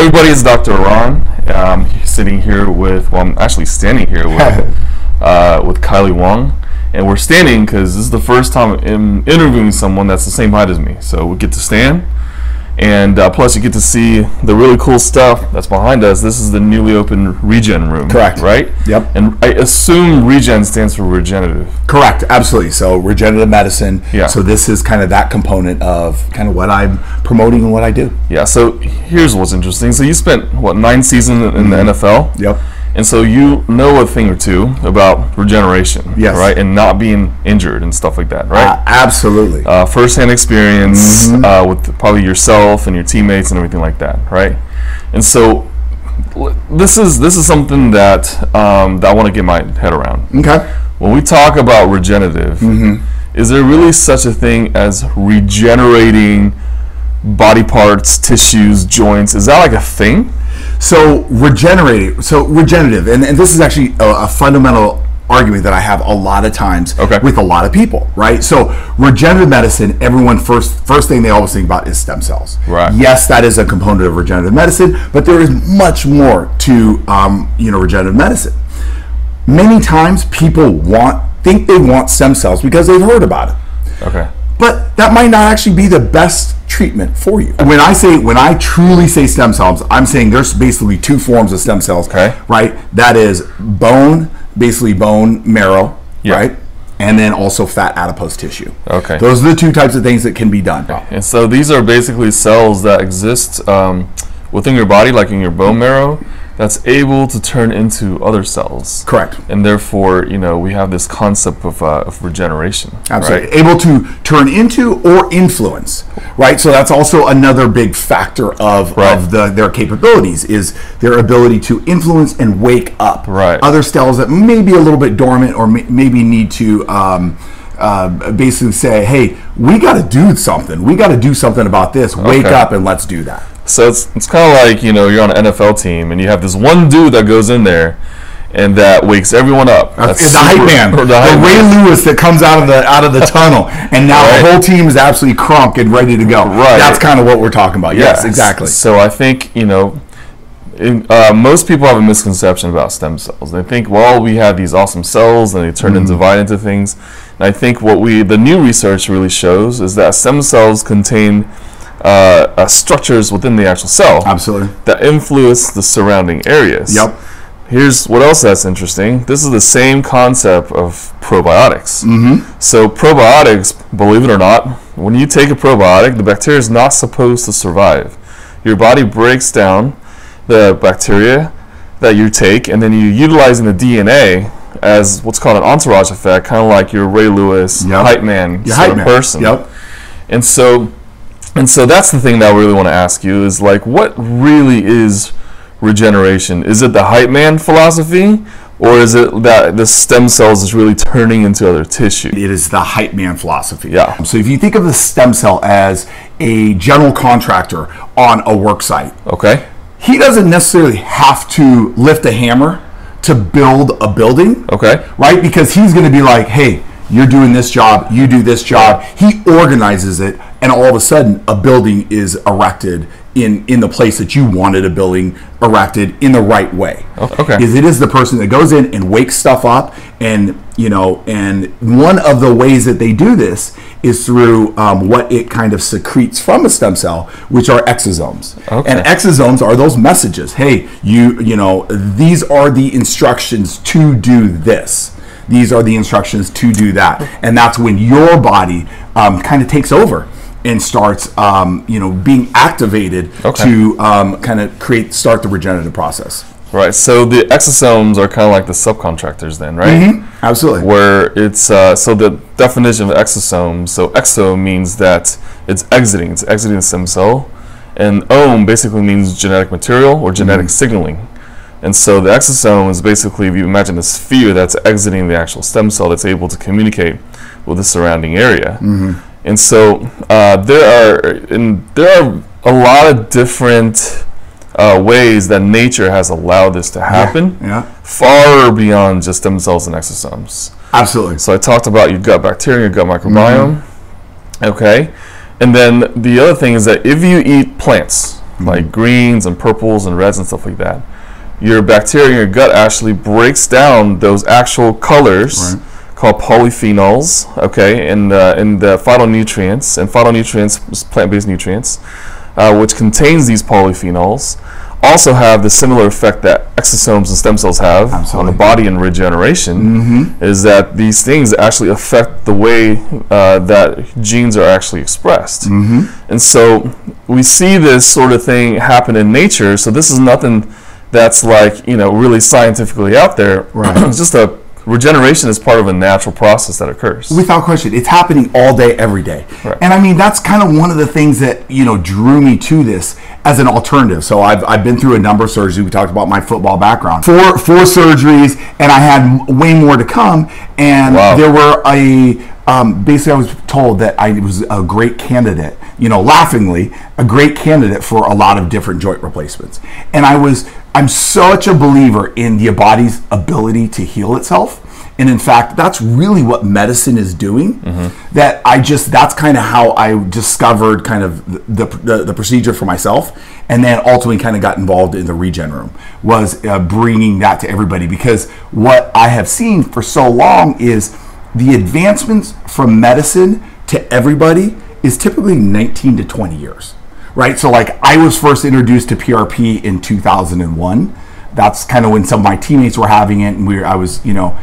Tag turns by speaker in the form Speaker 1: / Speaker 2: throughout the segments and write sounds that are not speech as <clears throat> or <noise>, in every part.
Speaker 1: everybody, it's Dr. Ruan. Um, sitting here with, well, I'm actually standing here with, <laughs> uh, with Kailee Wong. And we're standing because this is the first time I'm interviewing someone that's the same height as me. So we get to stand. And uh, plus, you get to see the really cool stuff that's behind us. This is the newly opened Regen room.
Speaker 2: Correct.
Speaker 1: Right?
Speaker 2: Yep.
Speaker 1: And I assume Regen stands for regenerative.
Speaker 2: Correct, absolutely. So regenerative medicine.
Speaker 1: Yeah.
Speaker 2: So this is kind of that component of kind of what I'm promoting and what I do.
Speaker 1: Yeah, so here's what's interesting. So you spent, what, nine seasons in the NFL?
Speaker 2: Yep.
Speaker 1: And so you know a thing or two about regeneration,
Speaker 2: Yes.
Speaker 1: right? And not being injured and stuff like that, right?
Speaker 2: Uh, absolutely.
Speaker 1: uh, first-hand experience
Speaker 2: Mm-hmm.
Speaker 1: uh, with probably yourself and your teammates and everything like that, right? And so this is this is something that um, that I want to get my head around.
Speaker 2: okay.
Speaker 1: When we talk about regenerative,
Speaker 2: Mm-hmm.
Speaker 1: is there really such a thing as regenerating body parts, tissues, joints? Is that like a thing?
Speaker 2: So regenerating, so regenerative, and, and this is actually a, a fundamental argument that I have a lot of times
Speaker 1: Okay.
Speaker 2: with a lot of people, right? So regenerative medicine, everyone first first thing they always think about is stem cells.
Speaker 1: Right.
Speaker 2: Yes, that is a component of regenerative medicine, but there is much more to um, you know regenerative medicine. Many times people want think they want stem cells because they've heard about it
Speaker 1: Okay.
Speaker 2: But that might not actually be the best treatment for you. When I say, when I truly say stem cells, I'm saying there's basically two forms of stem cells,
Speaker 1: Okay.
Speaker 2: right? That is bone, basically bone marrow,
Speaker 1: Yeah.
Speaker 2: right? And then also fat adipose tissue.
Speaker 1: Okay.
Speaker 2: Those are the two types of things that can be done.
Speaker 1: And so these are basically cells that exist um, within your body, like in your bone marrow, that's able to turn into other cells.
Speaker 2: Correct.
Speaker 1: And therefore, you know, we have this concept of, uh, of regeneration.
Speaker 2: Absolutely.
Speaker 1: Right?
Speaker 2: Able to turn into or influence, right? So that's also another big factor of,
Speaker 1: Right.
Speaker 2: of the, their capabilities is their ability to influence and wake up
Speaker 1: Right.
Speaker 2: other cells that may be a little bit dormant or may, maybe need to um, uh, basically say, hey, we got to do something. We got to do something about this. Wake
Speaker 1: Okay.
Speaker 2: up and let's do that.
Speaker 1: So it's, it's kind of like, you know, you're on an NFL team and you have this one dude that goes in there and that wakes everyone up. That's
Speaker 2: It's the hype man, <laughs> the,
Speaker 1: the
Speaker 2: Ray
Speaker 1: man.
Speaker 2: Lewis that comes out of the out of the <laughs> tunnel, and now
Speaker 1: Right.
Speaker 2: the whole team is absolutely crunk and ready to go.
Speaker 1: Right.
Speaker 2: That's kind of what we're talking about. Yes,
Speaker 1: Yeah,
Speaker 2: exactly.
Speaker 1: So I think you know, in, uh, most people have a misconception about stem cells. They think, well, we have these awesome cells, and they turn
Speaker 2: Mm-hmm.
Speaker 1: and divide into things. And I think what we, the new research really shows, is that stem cells contain uh, uh, structures within the actual cell
Speaker 2: Absolutely.
Speaker 1: that influence the surrounding areas.
Speaker 2: Yep.
Speaker 1: Here's what else that's interesting. This is the same concept of probiotics. Mm-hmm. So probiotics, believe it or not, when you take a probiotic, the bacteria is not supposed to survive. Your body breaks down the bacteria that you take, and then you utilize in the DNA as what's called an entourage effect, kind of like your Ray Lewis
Speaker 2: Yep.
Speaker 1: hype man
Speaker 2: Your
Speaker 1: sort
Speaker 2: hype
Speaker 1: of
Speaker 2: man.
Speaker 1: person.
Speaker 2: Yep.
Speaker 1: And so, and so that's the thing that I really want to ask you is like, what really is regeneration? Is it the hype man philosophy, or is it that the stem cells is really turning into other tissue?
Speaker 2: It is the hype man philosophy.
Speaker 1: Yeah.
Speaker 2: So if you think of the stem cell as a general contractor on a work site,
Speaker 1: Okay.
Speaker 2: he doesn't necessarily have to lift a hammer to build a building.
Speaker 1: Okay.
Speaker 2: right? Because he's going to be like, hey, you're doing this job, you do this job. He organizes it, and all of a sudden, a building is erected in in the place that you wanted a building erected in the right way.
Speaker 1: Okay.
Speaker 2: Is it is the person that goes in and wakes stuff up, and you know, and one of the ways that they do this is through um, what it kind of secretes from a stem cell, which are exosomes.
Speaker 1: Okay.
Speaker 2: And exosomes are those messages. Hey, you you know, these are the instructions to do this. These are the instructions to do that, and that's when your body um, kind of takes over and starts, um, you know, being activated
Speaker 1: Okay.
Speaker 2: to um, kind of create start the regenerative process.
Speaker 1: Right. So the exosomes are kind of like the subcontractors, then, right?
Speaker 2: Absolutely.
Speaker 1: Where it's uh, so the definition of exosome. So exo means that it's exiting. It's exiting the stem cell, and ome basically means genetic material or genetic signaling. And so the exosome is basically, if you imagine a sphere that's exiting the actual stem cell that's able to communicate with the surrounding area. And so uh, there are and there are a lot of different uh, ways that nature has allowed this to happen,
Speaker 2: Yeah. yeah.
Speaker 1: far beyond just stem cells and exosomes.
Speaker 2: Absolutely.
Speaker 1: So I talked about your gut bacteria, your gut microbiome. Okay. And then the other thing is that if you eat plants, like greens and purples and reds and stuff like that. Your bacteria in your gut actually breaks down those actual colors
Speaker 2: Right.
Speaker 1: Called polyphenols, okay, in the, in the phytonutrients. And phytonutrients plant-based nutrients, uh, which contains these polyphenols, also have the similar effect that exosomes and stem cells have on the body in regeneration. Is that these things actually affect the way uh, that genes are actually expressed. And so we see this sort of thing happen in nature. So this is nothing that's like you know really scientifically out there.
Speaker 2: Right.
Speaker 1: it's <clears throat> just a regeneration is part of a natural process that occurs.
Speaker 2: Without question, it's happening all day, every day.
Speaker 1: Right.
Speaker 2: And I mean, that's kind of one of the things that you know drew me to this as an alternative. So I've, I've been through a number of surgeries. We talked about my football background, four four surgeries, and I had way more to come. And
Speaker 1: Wow.
Speaker 2: there were a um, basically, I was told that I was a great candidate. You know, laughingly, a great candidate for a lot of different joint replacements. And I was, I'm such a believer in the body's ability to heal itself. And in fact, that's really what medicine is doing. That I just, that's kind of how I discovered kind of the, the, the procedure for myself. And then ultimately kind of got involved in the regen room was uh, bringing that to everybody. Because what I have seen for so long is the advancements from medicine to everybody is typically 19 to 20 years right so like i was first introduced to prp in 2001 that's kind of when some of my teammates were having it and we were, i was you know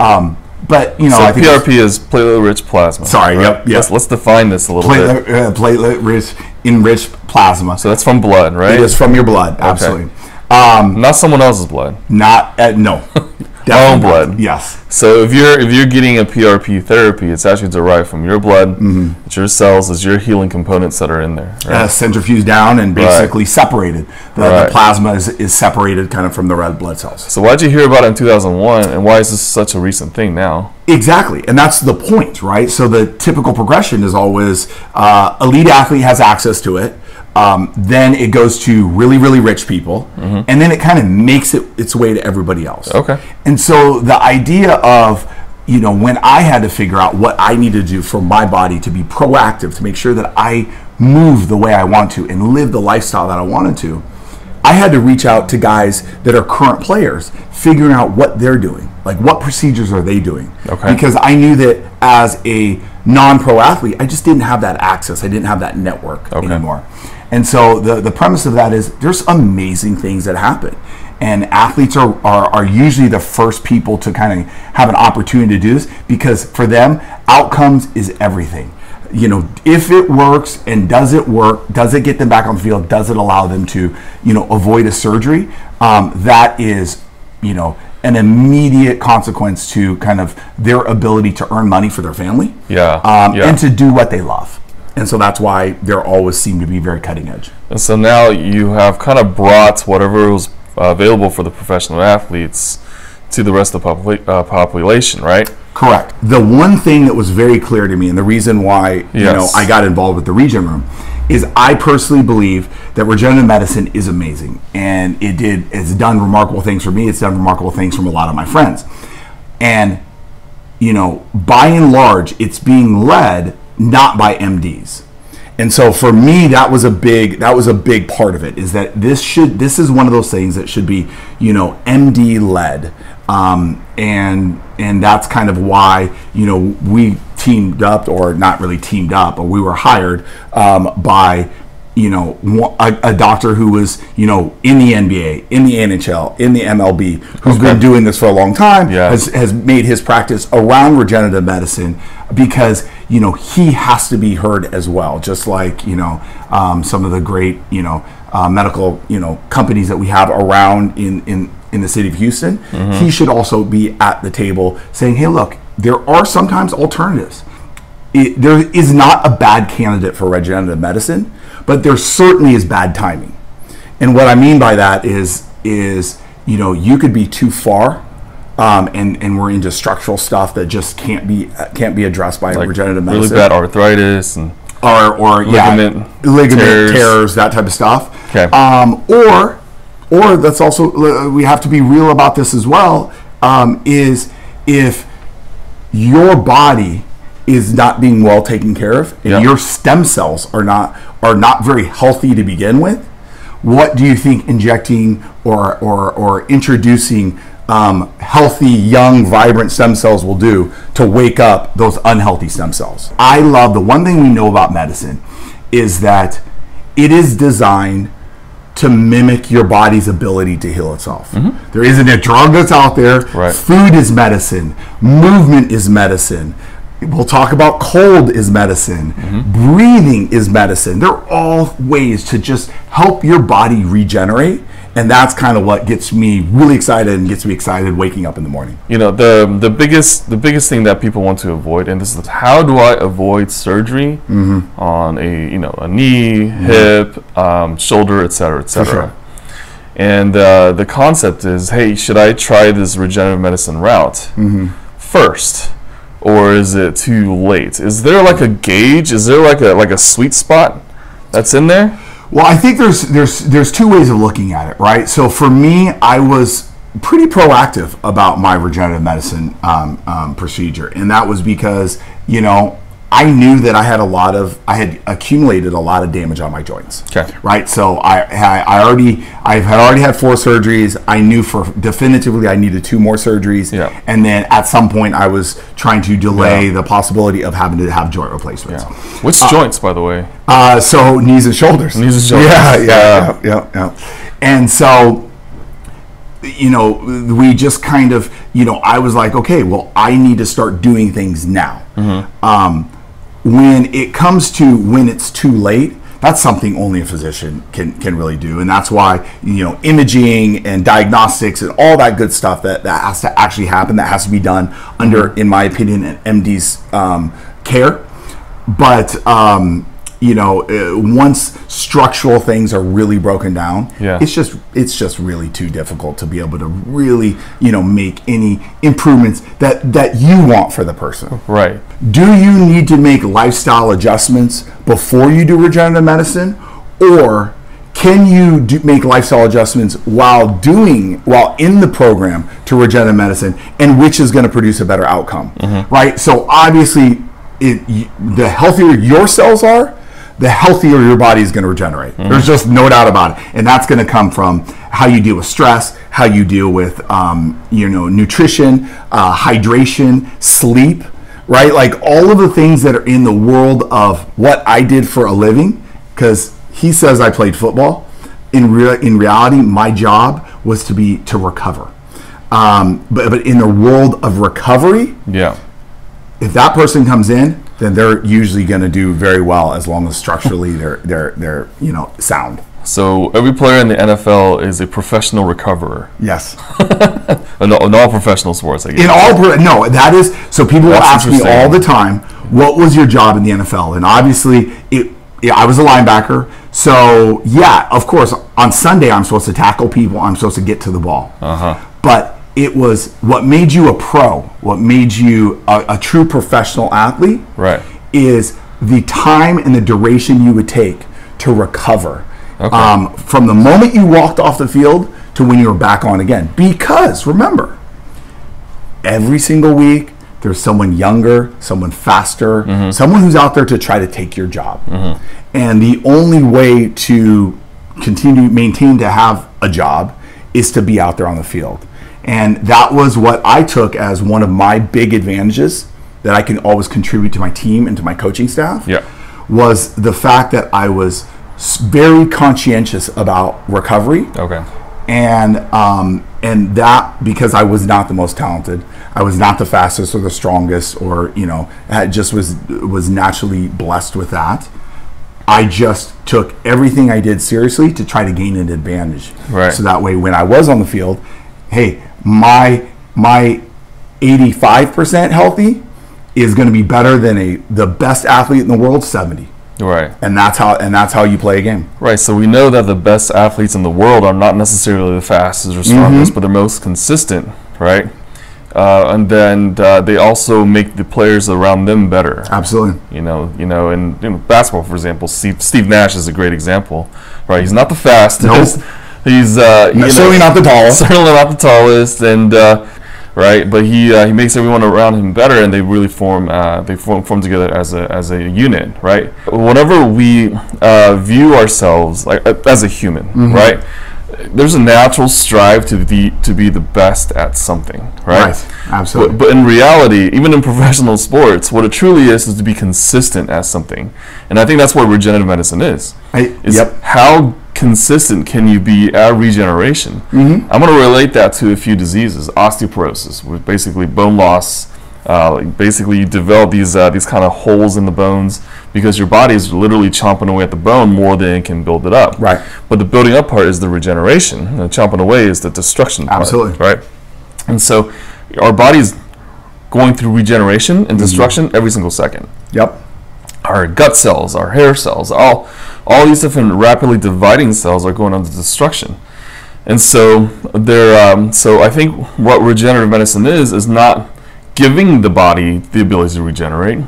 Speaker 2: um, but you know
Speaker 1: So
Speaker 2: i
Speaker 1: PRP is platelet-rich plasma.
Speaker 2: Sorry, yep, yep.
Speaker 1: Let's, let's define this a little bit.
Speaker 2: platelet, uh, platelet rich enriched plasma
Speaker 1: So that's from blood, right?
Speaker 2: it is from your blood absolutely um,
Speaker 1: Not someone else's blood.
Speaker 2: not uh, no <laughs>
Speaker 1: Own
Speaker 2: Definitely not.
Speaker 1: blood.
Speaker 2: yes
Speaker 1: So if you're if you're getting a PRP therapy, it's actually derived from your blood.
Speaker 2: Mm-hmm.
Speaker 1: It's your cells, it's your healing components that are in there. Right?
Speaker 2: uh, centrifused down and basically separated the,
Speaker 1: Right.
Speaker 2: the plasma is, is separated kind of from the red blood cells
Speaker 1: So why did you hear about it in 2001, and why is this such a recent thing now?
Speaker 2: Exactly, and that's the point, right? So the typical progression is always uh, elite athlete has access to it, um, then it goes to really, really rich people, and then it kind of makes it its way to everybody else.
Speaker 1: Okay.
Speaker 2: And so the idea of you know when I had to figure out what I needed to do for my body to be proactive to make sure that I move the way I want to and live the lifestyle that I wanted to, I had to reach out to guys that are current players, figuring out what they're doing. Like what procedures are they doing?
Speaker 1: Okay.
Speaker 2: Because I knew that as a non-pro athlete, I just didn't have that access. I didn't have that network
Speaker 1: Okay.
Speaker 2: anymore. And so the the premise of that is there's amazing things that happen. And athletes are, are, are usually the first people to kind of have an opportunity to do this because for them, outcomes is everything you know, if it works and does it work, does it get them back on the field? Does it allow them to, you know, avoid a surgery? Um, that is, you know, an immediate consequence to kind of their ability to earn money for their family.
Speaker 1: Yeah,
Speaker 2: Um,
Speaker 1: yeah.
Speaker 2: And to do what they love. And so that's why they're always seem to be very cutting edge.
Speaker 1: And so now you have kind of brought whatever was uh, available for the professional athletes to the rest of the popula- uh, population, right?
Speaker 2: Correct. The one thing that was very clear to me, and the reason why you know I got involved with the Regen Room, is I personally believe that regenerative medicine is amazing, and it did. It's done remarkable things for me. It's done remarkable things from a lot of my friends, and you know, by and large, it's being led not by MDs. And so for me, that was a big that was a big part of it. Is that this should this is one of those things that should be you know MD led, um, and and that's kind of why you know we teamed up or not really teamed up, but we were hired um, by you know one- a, a doctor who was you know in the NBA, in the NHL, in the MLB, who's been doing this for a long time,
Speaker 1: Yeah.
Speaker 2: has has made his practice around regenerative medicine because you know he has to be heard as well just like you know um, some of the great you know uh, medical you know companies that we have around in in in the city of Houston. He should also be at the table saying hey look there are sometimes alternatives. It, there is not a bad candidate for regenerative medicine but there certainly is bad timing. And what I mean by that is is you know you could be too far, um, and and we're into structural stuff that just can't be can't be addressed by regenerative medicine.
Speaker 1: really bad arthritis and
Speaker 2: or or
Speaker 1: Ligament
Speaker 2: yeah, ligament
Speaker 1: tears.
Speaker 2: tears. that type of stuff.
Speaker 1: Okay.
Speaker 2: Um, or or that's also uh, we have to be real about this as well. Um, is if your body is not being well taken care of and
Speaker 1: Yeah.
Speaker 2: your stem cells are not are not very healthy to begin with what do you think injecting or or, or introducing um, healthy, young, vibrant stem cells will do to wake up those unhealthy stem cells? I love the one thing we know about medicine is that it is designed to mimic your body's ability to heal itself. There isn't a drug that's out there.
Speaker 1: Right.
Speaker 2: Food is medicine. Movement is medicine. We'll talk about cold is medicine. Breathing is medicine. They're all ways to just help your body regenerate. And that's kind of what gets me really excited and gets me excited waking up in the morning.
Speaker 1: You know, the the biggest the biggest thing that people want to avoid, and this is how do I avoid surgery
Speaker 2: Mm-hmm.
Speaker 1: on a you know a knee, hip, um, shoulder, etc., etc.
Speaker 2: sure.
Speaker 1: And uh, the concept is, hey, should I try this regenerative medicine route
Speaker 2: Mm-hmm.
Speaker 1: first, or is it too late? Is there like a gauge? Is there like a like a sweet spot that's in there?
Speaker 2: Well, I think there's there's there's two ways of looking at it, right? So for me, I was pretty proactive about my regenerative medicine um, um, procedure, and that was because you know I knew that I had a lot of I had accumulated a lot of damage on my joints.
Speaker 1: Okay.
Speaker 2: Right. So I I, already I had already had four surgeries. I knew for definitively I needed two more surgeries.
Speaker 1: Yeah.
Speaker 2: And then at some point I was trying to delay
Speaker 1: Yeah.
Speaker 2: the possibility of having to have joint replacements.
Speaker 1: Which joints, by the way?
Speaker 2: Uh, so knees and shoulders.
Speaker 1: Knees and shoulders.
Speaker 2: Yeah, yeah,
Speaker 1: Yeah.
Speaker 2: yeah, yeah, yeah. And so, you know, we just kind of, you know, I was like, okay, well, I need to start doing things now.
Speaker 1: Mm-hmm.
Speaker 2: Um, when it comes to when it's too late, that's something only a physician can, can really do. And that's why, you know, imaging and diagnostics and all that good stuff that, that has to actually happen, that has to be done under, in my opinion, an MD's um, care but um, you know uh, once structural things are really broken down
Speaker 1: Yeah.
Speaker 2: it's just it's just really too difficult to be able to really you know make any improvements that that you want for the person.
Speaker 1: Right.
Speaker 2: do you need to make lifestyle adjustments before you do regenerative medicine? Or can you do, make lifestyle adjustments while doing while in the program to regenerative medicine and which is going to produce a better outcome? Right? So obviously it, the healthier your cells are the healthier your body is going to regenerate there's just no doubt about it and that's going to come from how you deal with stress how you deal with um, you know nutrition uh, hydration sleep right? Like all of the things that are in the world of what I did for a living, because he says I played football. In real, in reality, my job was to be to recover. Um, but but in the world of recovery,
Speaker 1: Yeah.
Speaker 2: if that person comes in, then they're usually going to do very well as long as structurally they're they're they're you know sound.
Speaker 1: So every player in the NFL is a professional recoverer.
Speaker 2: Yes. <laughs>
Speaker 1: In all, in all professional sports, I guess.
Speaker 2: In all, pro- no, that is so. People will
Speaker 1: That's
Speaker 2: ask me all the time, "What was your job in the NFL?" And obviously, it. Yeah, I was a linebacker, so yeah, of course, on Sunday I'm supposed to tackle people. I'm supposed to get to the ball.
Speaker 1: Uh-huh.
Speaker 2: But it was what made you a pro, what made you a, a true professional athlete,
Speaker 1: Right.
Speaker 2: is the time and the duration you would take to recover
Speaker 1: Okay.
Speaker 2: um, from the moment you walked off the field to when you were back on again. Because remember, every single week there's someone younger, someone faster, someone who's out there to try to take your job. And the only way to continue maintain to have a job is to be out there on the field. And that was what I took as one of my big advantages that I can always contribute to my team and to my coaching staff
Speaker 1: Yeah.
Speaker 2: was the fact that I was very conscientious about recovery
Speaker 1: Okay.
Speaker 2: and um, and that because I was not the most talented, I was not the fastest or the strongest, or you know, I just was was naturally blessed with that. I just took everything I did seriously to try to gain an advantage.
Speaker 1: Right.
Speaker 2: So that way, when I was on the field, hey, my my eighty five percent healthy is going to be better than a the best athlete in the world seventy,
Speaker 1: Right.
Speaker 2: and that's how and that's how you play a game.
Speaker 1: Right. So we know that the best athletes in the world are not necessarily the fastest or strongest,
Speaker 2: Mm-hmm.
Speaker 1: but they're most consistent. Right. Uh, and then uh, they also make the players around them better.
Speaker 2: Absolutely.
Speaker 1: You know, you know, in you know, basketball, for example, Steve, Steve Nash is a great example. Right. He's not the fastest.
Speaker 2: Nope.
Speaker 1: He's uh, you know,
Speaker 2: Certainly not the tallest. <laughs>
Speaker 1: certainly not the tallest, and uh, right? But he uh, he makes everyone around him better, and they really form uh, they form, form together as a as a unit, right? Whenever we uh, view ourselves like as a human,
Speaker 2: Mm-hmm.
Speaker 1: right? There's a natural strive to be to be the best at something, right?
Speaker 2: Right. Absolutely.
Speaker 1: But, but in reality, even in professional sports, what it truly is is to be consistent at something, and I think that's what regenerative medicine is.
Speaker 2: I-
Speaker 1: Is
Speaker 2: yep.
Speaker 1: how consistent can you be at regeneration?
Speaker 2: Mm-hmm.
Speaker 1: I'm going to relate that to a few diseases. Osteoporosis, with basically bone loss. Uh, like basically, you develop these uh, these kind of holes in the bones because your body is literally chomping away at the bone more than it can build it up.
Speaker 2: Right.
Speaker 1: But the building up part is the regeneration. The chomping away is the destruction part.
Speaker 2: Absolutely.
Speaker 1: Right. And so, our body's going through regeneration
Speaker 2: Mm-hmm.
Speaker 1: and destruction every single second
Speaker 2: Yep.
Speaker 1: Our gut cells, our hair cells, all all these different rapidly dividing cells are going under destruction. And so they're um, so I think what regenerative medicine is is not giving the body the ability to regenerate,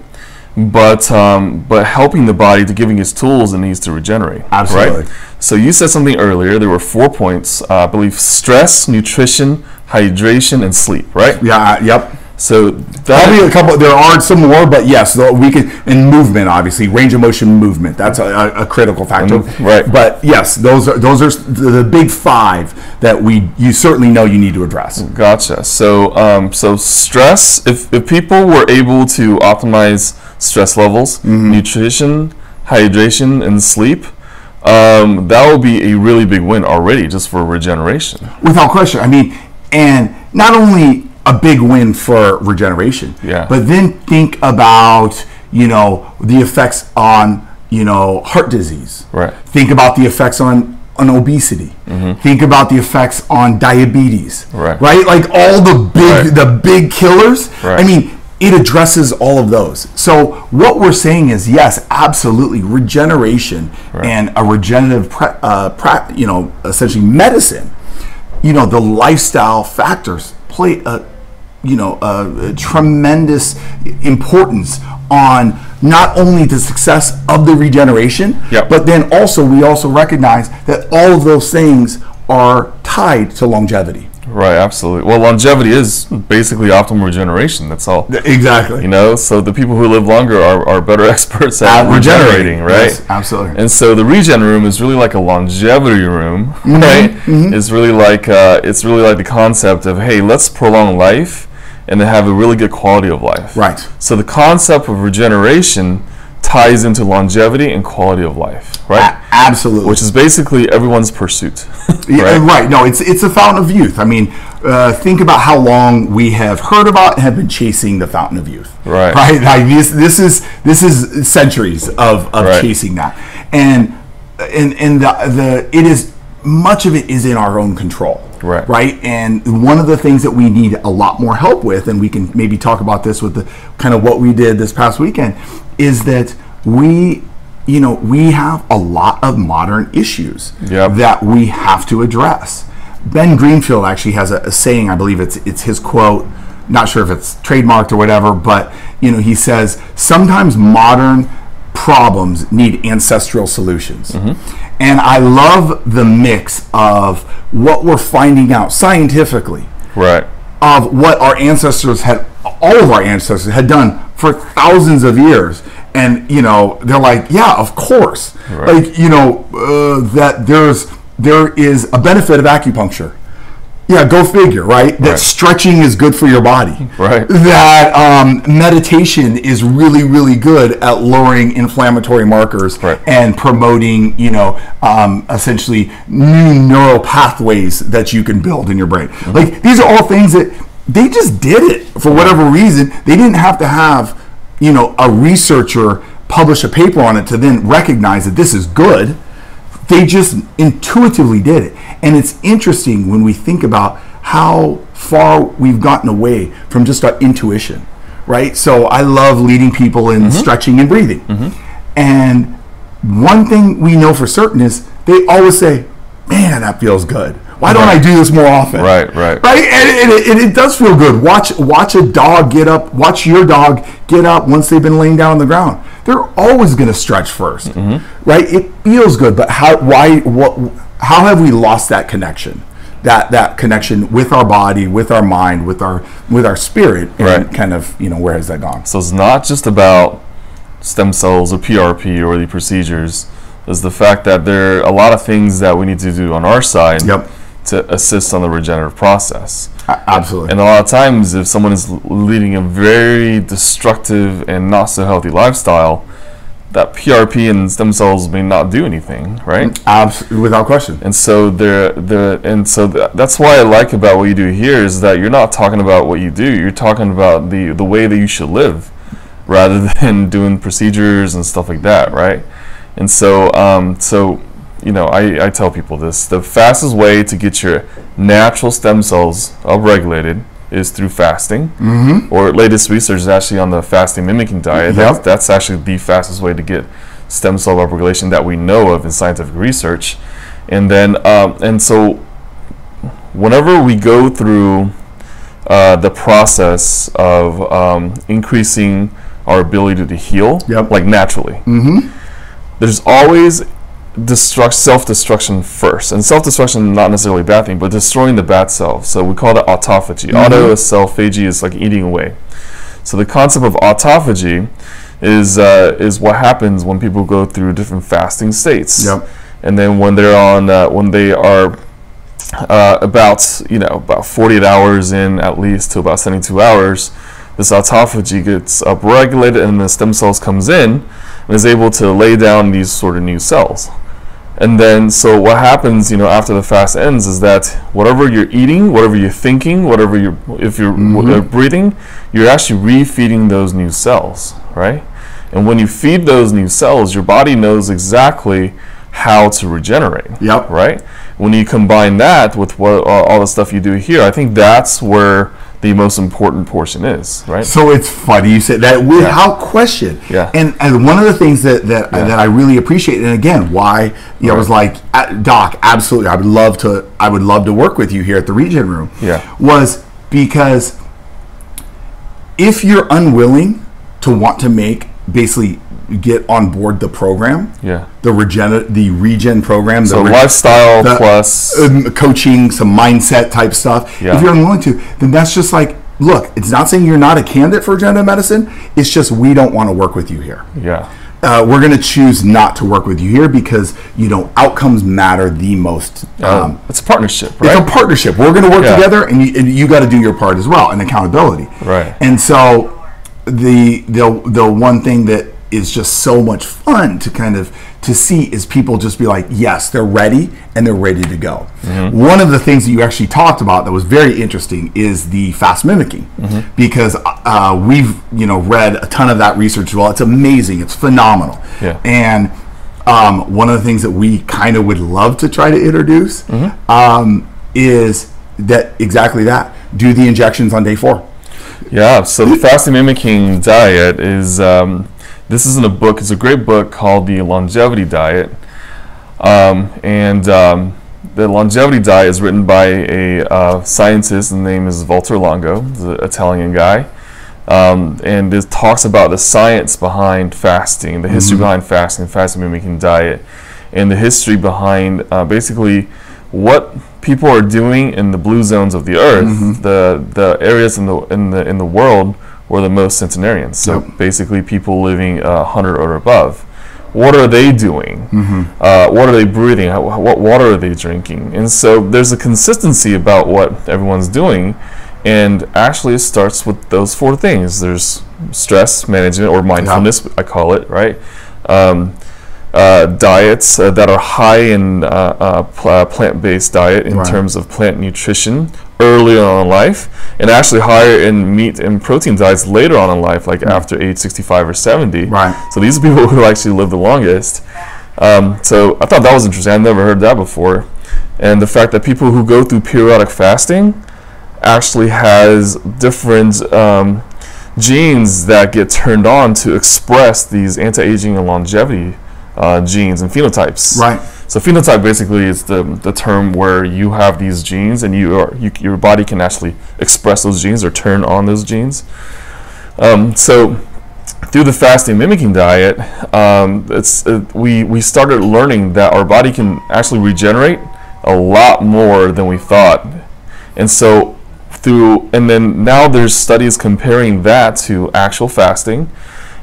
Speaker 1: but um, but helping the body to giving its tools it needs to regenerate.
Speaker 2: Absolutely.
Speaker 1: Right? So you said something earlier. There were four points. Uh, I believe stress, nutrition, hydration, and sleep. Right.
Speaker 2: Yeah. uh, Yep.
Speaker 1: So
Speaker 2: Probably a couple. There are some more, but yes, we can. And movement, obviously, range of motion, movement. That's a, a, critical factor.
Speaker 1: Mm, right.
Speaker 2: But yes, those are those are the, the big five that we you certainly know you need to address.
Speaker 1: Gotcha. So, um, so stress. If, if people were able to optimize stress levels,
Speaker 2: Mm-hmm.
Speaker 1: nutrition, hydration, and sleep, um, that would be a really big win already just for regeneration.
Speaker 2: Without question. I mean, and not only a big win for regeneration,
Speaker 1: Yeah.
Speaker 2: but then think about you know the effects on you know heart disease.
Speaker 1: Right.
Speaker 2: Think about the effects on on obesity. Think about the effects on diabetes.
Speaker 1: Mm-hmm. Right.
Speaker 2: Right. Like all the big
Speaker 1: Right.
Speaker 2: the big killers.
Speaker 1: Right.
Speaker 2: I mean. It addresses all of those. So what we're saying is yes, absolutely, regeneration and a regenerative, pre- uh, pra- you know, essentially medicine you know the lifestyle factors play a you know a, a tremendous importance on not only the success of the regeneration
Speaker 1: Yep.
Speaker 2: but then also we also recognize that all of those things are tied to longevity
Speaker 1: Right. Absolutely. Well, longevity is basically optimal regeneration. That's all.
Speaker 2: exactly
Speaker 1: You know, so the people who live longer are, are better <laughs> experts at,
Speaker 2: At
Speaker 1: regenerating, right?
Speaker 2: Yes, absolutely
Speaker 1: And so the regen room is really like a longevity room,
Speaker 2: Mm-hmm,
Speaker 1: right? It's really like uh, it's really like the concept of hey, let's prolong life and then have a really good quality of life.
Speaker 2: right
Speaker 1: So the concept of regeneration ties into longevity and quality of life, right?
Speaker 2: A- absolutely
Speaker 1: Which is basically everyone's pursuit. <laughs>
Speaker 2: Yeah,
Speaker 1: right?
Speaker 2: right. No, it's it's a fountain of youth. I mean, uh, think about how long we have heard about and have been chasing the fountain of youth.
Speaker 1: Right.
Speaker 2: Right. <laughs> Like this this is this is centuries of, of
Speaker 1: Right.
Speaker 2: chasing that, and and and the the it is much of it is in our own control.
Speaker 1: Right.
Speaker 2: Right. And one of the things that we need a lot more help with, and we can maybe talk about this with the kind of what we did this past weekend, is that we. You know, we have a lot of modern issues
Speaker 1: Yep.
Speaker 2: that we have to address. Ben Greenfield actually has a, a saying, I believe it's it's his quote, not sure if it's trademarked or whatever, but you know, he says sometimes modern problems need ancestral solutions. And I love the mix of what we're finding out scientifically
Speaker 1: right.
Speaker 2: of what our ancestors had all of our ancestors had done for thousands of years and you know they're like yeah of course
Speaker 1: Right.
Speaker 2: like you know uh, that there's there is a benefit of acupuncture yeah go figure right that
Speaker 1: Right.
Speaker 2: stretching is good for your body
Speaker 1: Right.
Speaker 2: that um, meditation is really really good at lowering inflammatory markers
Speaker 1: Right.
Speaker 2: and promoting you know um, essentially new neural pathways that you can build in your brain
Speaker 1: Mm-hmm.
Speaker 2: like these are all things that they just did it for whatever reason they didn't have to have you know a researcher publish a paper on it to then recognize that this is good they just intuitively did it. And it's interesting when we think about how far we've gotten away from just our intuition right? So i love leading people in mm-hmm. stretching and breathing. Mm-hmm. And one thing we know for certain is they always say man that feels good. Why don't i do this more often?
Speaker 1: Right, right.
Speaker 2: right? And, and, it, and it does feel good. Watch watch a dog get up watch your dog get up once they've been laying down on the ground. They're always going to stretch 1st mm-hmm. right? It feels good but how why what how have we lost that connection? That that connection with our body, with our mind, with our with our spirit, and
Speaker 1: Right.
Speaker 2: kind of you know where has that gone?
Speaker 1: So it's not just about stem cells or PRP or the procedures. It's the fact that there are a lot of things that we need to do on our side
Speaker 2: Yep,
Speaker 1: to assist on the regenerative process.
Speaker 2: Absolutely.
Speaker 1: And a lot of times, if someone is leading a very destructive and not so healthy lifestyle, that PRP and stem cells may not do anything, right?
Speaker 2: Mm, abs- without question.
Speaker 1: And so there, the and so th- that's why I like about what you do here is that you're not talking about what you do. You're talking about the the way that you should live, rather <laughs> than doing procedures and stuff like that, right? And so, um, so you know, I, I tell people this: the fastest way to get your natural stem cells upregulated is through fasting. Mm-hmm. Or latest research is actually on the fasting mimicking diet. That's,
Speaker 2: Yep.
Speaker 1: that's actually the fastest way to get stem cell upregulation that we know of in scientific research. And then, um, and so, whenever we go through uh, the process of um, increasing our ability to heal,
Speaker 2: Yep.
Speaker 1: like naturally,
Speaker 2: Mm-hmm.
Speaker 1: There's always destruct self-destruction first. And self-destruction not necessarily a bad thing but destroying the bad self. So we call that autophagy. Auto is self phagy is like eating away. So the concept of autophagy is uh, is what happens when people go through different fasting states.
Speaker 2: Yep.
Speaker 1: and then when they're on uh, when they are uh, about you know about 48 hours in at least to about 72 hours this autophagy gets upregulated and the stem cells comes in and is able to lay down these sort of new cells and then so what happens you know after the fast ends is that whatever you're eating whatever you're thinking whatever you're if you're w- uh, breathing you're actually refeeding those new cells right and when you feed those new cells your body knows exactly how to regenerate
Speaker 2: Yep.
Speaker 1: right? When you combine that with what all the stuff you do here, I think that's where the most important portion is, right?
Speaker 2: So it's funny you said that without question.
Speaker 1: Yeah.
Speaker 2: And and one of the things that that,
Speaker 1: Yeah.
Speaker 2: that I really appreciate, and again, why you know, I was like, "Uh, Doc, absolutely, I would love to. I would love to work with you here at the Regen Room.
Speaker 1: Yeah.
Speaker 2: Was because if you're unwilling to want to make basically get on board the program,
Speaker 1: Yeah.
Speaker 2: the regen the regen program, the
Speaker 1: So lifestyle
Speaker 2: the-
Speaker 1: plus,
Speaker 2: um, coaching, some mindset type stuff.
Speaker 1: Yeah.
Speaker 2: If you're unwilling to, then that's just like, look, it's not saying you're not a candidate for regenerative medicine. It's just we don't want to work with you here.
Speaker 1: yeah,
Speaker 2: Uh, we're going to choose not to work with you here because you know outcomes matter the most.
Speaker 1: um,
Speaker 2: Um,
Speaker 1: it's a partnership,
Speaker 2: it's a partnership. We're going to work
Speaker 1: Yeah.
Speaker 2: together, and you, and you got to do your part as well, and accountability.
Speaker 1: Right.
Speaker 2: And so, the the the one thing that is just so much fun to kind of to see is people just be like, yes, they're ready and they're ready to go.
Speaker 1: Mm-hmm.
Speaker 2: One of the things that you actually talked about that was very interesting is the fast mimicking,
Speaker 1: Mm-hmm.
Speaker 2: because uh, we've you know read a ton of that research as well. It's amazing. It's phenomenal.
Speaker 1: Yeah.
Speaker 2: And um, one of the things that we kind of would love to try to introduce
Speaker 1: Mm-hmm.
Speaker 2: um, is that exactly that. Do the injections on day four.
Speaker 1: Yeah, so the fast mimicking diet is um, this isn't a book. It's a great book called the Longevity Diet, um, and um, the Longevity Diet is written by a uh, scientist. The name is Walter Longo, the Italian guy, um, and it talks about the science behind fasting, the history behind fasting, fasting mimicking diet, and the history behind uh, basically what people are doing in the blue zones of the earth, the the areas in the in the in the world where the most centenarians. So
Speaker 2: Yep.
Speaker 1: basically, people living uh, 100 or above. What are they doing? Uh, what are they breathing? How, what water are they drinking? And so there's a consistency about what everyone's doing, and actually it starts with those four things. There's stress management or mindfulness, I call it, right? Um, uh, diets uh, that are high in uh, uh, pl- plant-based diet in
Speaker 2: Right.
Speaker 1: terms of plant nutrition early on in life, and actually higher in meat and protein diets later on in life, like after age 65 or 70.
Speaker 2: Right.
Speaker 1: So these are people <laughs> who actually live the longest. Um, so I thought that was interesting. I've never heard that before, and the fact that people who go through periodic fasting actually has different um, genes that get turned on to express these anti-aging and longevity uh, genes and phenotypes.
Speaker 2: Right.
Speaker 1: So phenotype basically is the, the term where you have these genes and you are you, your body can actually express those genes or turn on those genes. Um, so through the fasting mimicking diet, um, it's uh, we we started learning that our body can actually regenerate a lot more than we thought. And so through and then now there's studies comparing that to actual fasting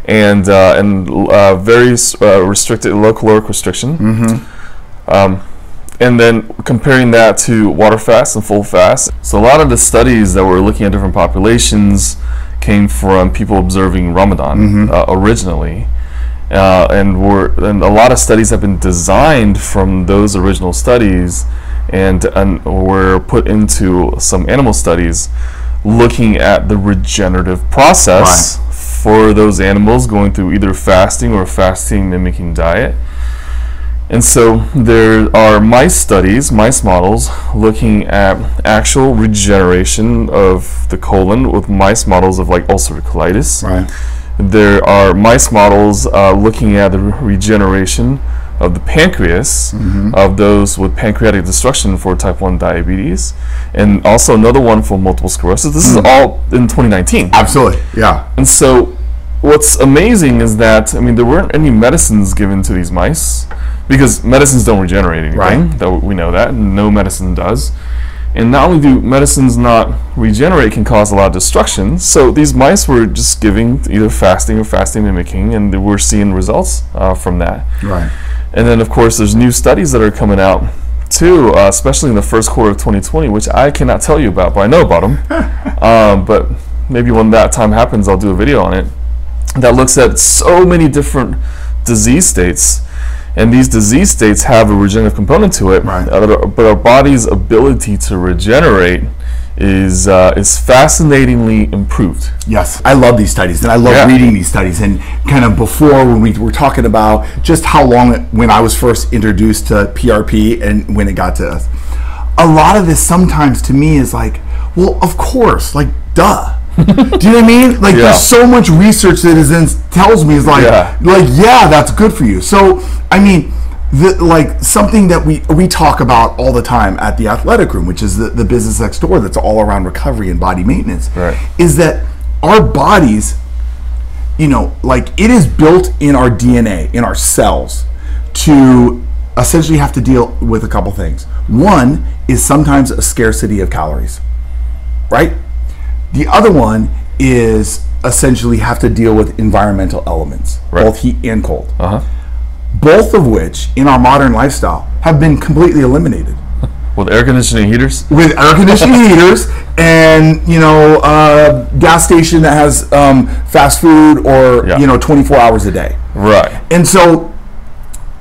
Speaker 1: and uh, and uh, very uh, restricted low caloric restriction. Um, and then comparing that to water fast and full fast. So a lot of the studies that we were looking at different populations came from people observing Ramadan uh, originally. Uh, and were and a lot of studies have been designed from those original studies and, and were put into some animal studies looking at the regenerative process for those animals going through either fasting or fasting mimicking diet. And so there are mice studies, mice models, looking at actual regeneration of the colon with mice models of like ulcerative colitis.
Speaker 2: Right.
Speaker 1: There are mice models uh, looking at the re- regeneration of the pancreas of those with pancreatic destruction for type 1 diabetes, and also another one for multiple sclerosis. This is all in 2019.
Speaker 2: Absolutely. Yeah.
Speaker 1: And so, what's amazing is that I mean there weren't any medicines given to these mice because medicines don't regenerate anything.
Speaker 2: Right.
Speaker 1: We know that no medicine does. And not only do medicines not regenerate, can cause a lot of destruction. So these mice were just giving either fasting or fasting mimicking, and we're seeing results uh, from that.
Speaker 2: Right.
Speaker 1: And then, of course, there's new studies that are coming out too, uh, especially in the first quarter of 2020, which I cannot tell you about, but I know about them. <laughs> um, but maybe when that time happens, I'll do a video on it that looks at so many different disease states. And these disease states have a regenerative component to it,
Speaker 2: Right.
Speaker 1: uh, but our body's ability to regenerate is uh, is fascinatingly improved.
Speaker 2: Yes, I love these studies, and I love
Speaker 1: Yeah.
Speaker 2: reading these studies. And kind of before, when we were talking about just how long it, when I was first introduced to PRP and when it got to us, a lot of this sometimes to me is like, well, of course, like, duh. <laughs> Do you know what I mean? Like,
Speaker 1: Yeah.
Speaker 2: there's so much research that is in, tells me is like,
Speaker 1: Yeah.
Speaker 2: like, yeah, that's good for you. So, I mean, the, like something that we we talk about all the time at the athletic room, which is the, the business next door that's all around recovery and body maintenance,
Speaker 1: Right.
Speaker 2: is that our bodies, you know, like it is built in our DNA, in our cells, to essentially have to deal with a couple things. One is sometimes a scarcity of calories, right? The other one is essentially have to deal with environmental elements,
Speaker 1: Right.
Speaker 2: both heat and cold.
Speaker 1: Uh huh.
Speaker 2: Both of which in our modern lifestyle have been completely eliminated
Speaker 1: With air conditioning heaters.
Speaker 2: with air conditioning <laughs> heaters and you know uh, gas station that has um, fast food or
Speaker 1: Yeah.
Speaker 2: you know 24 hours a day
Speaker 1: Right.
Speaker 2: and so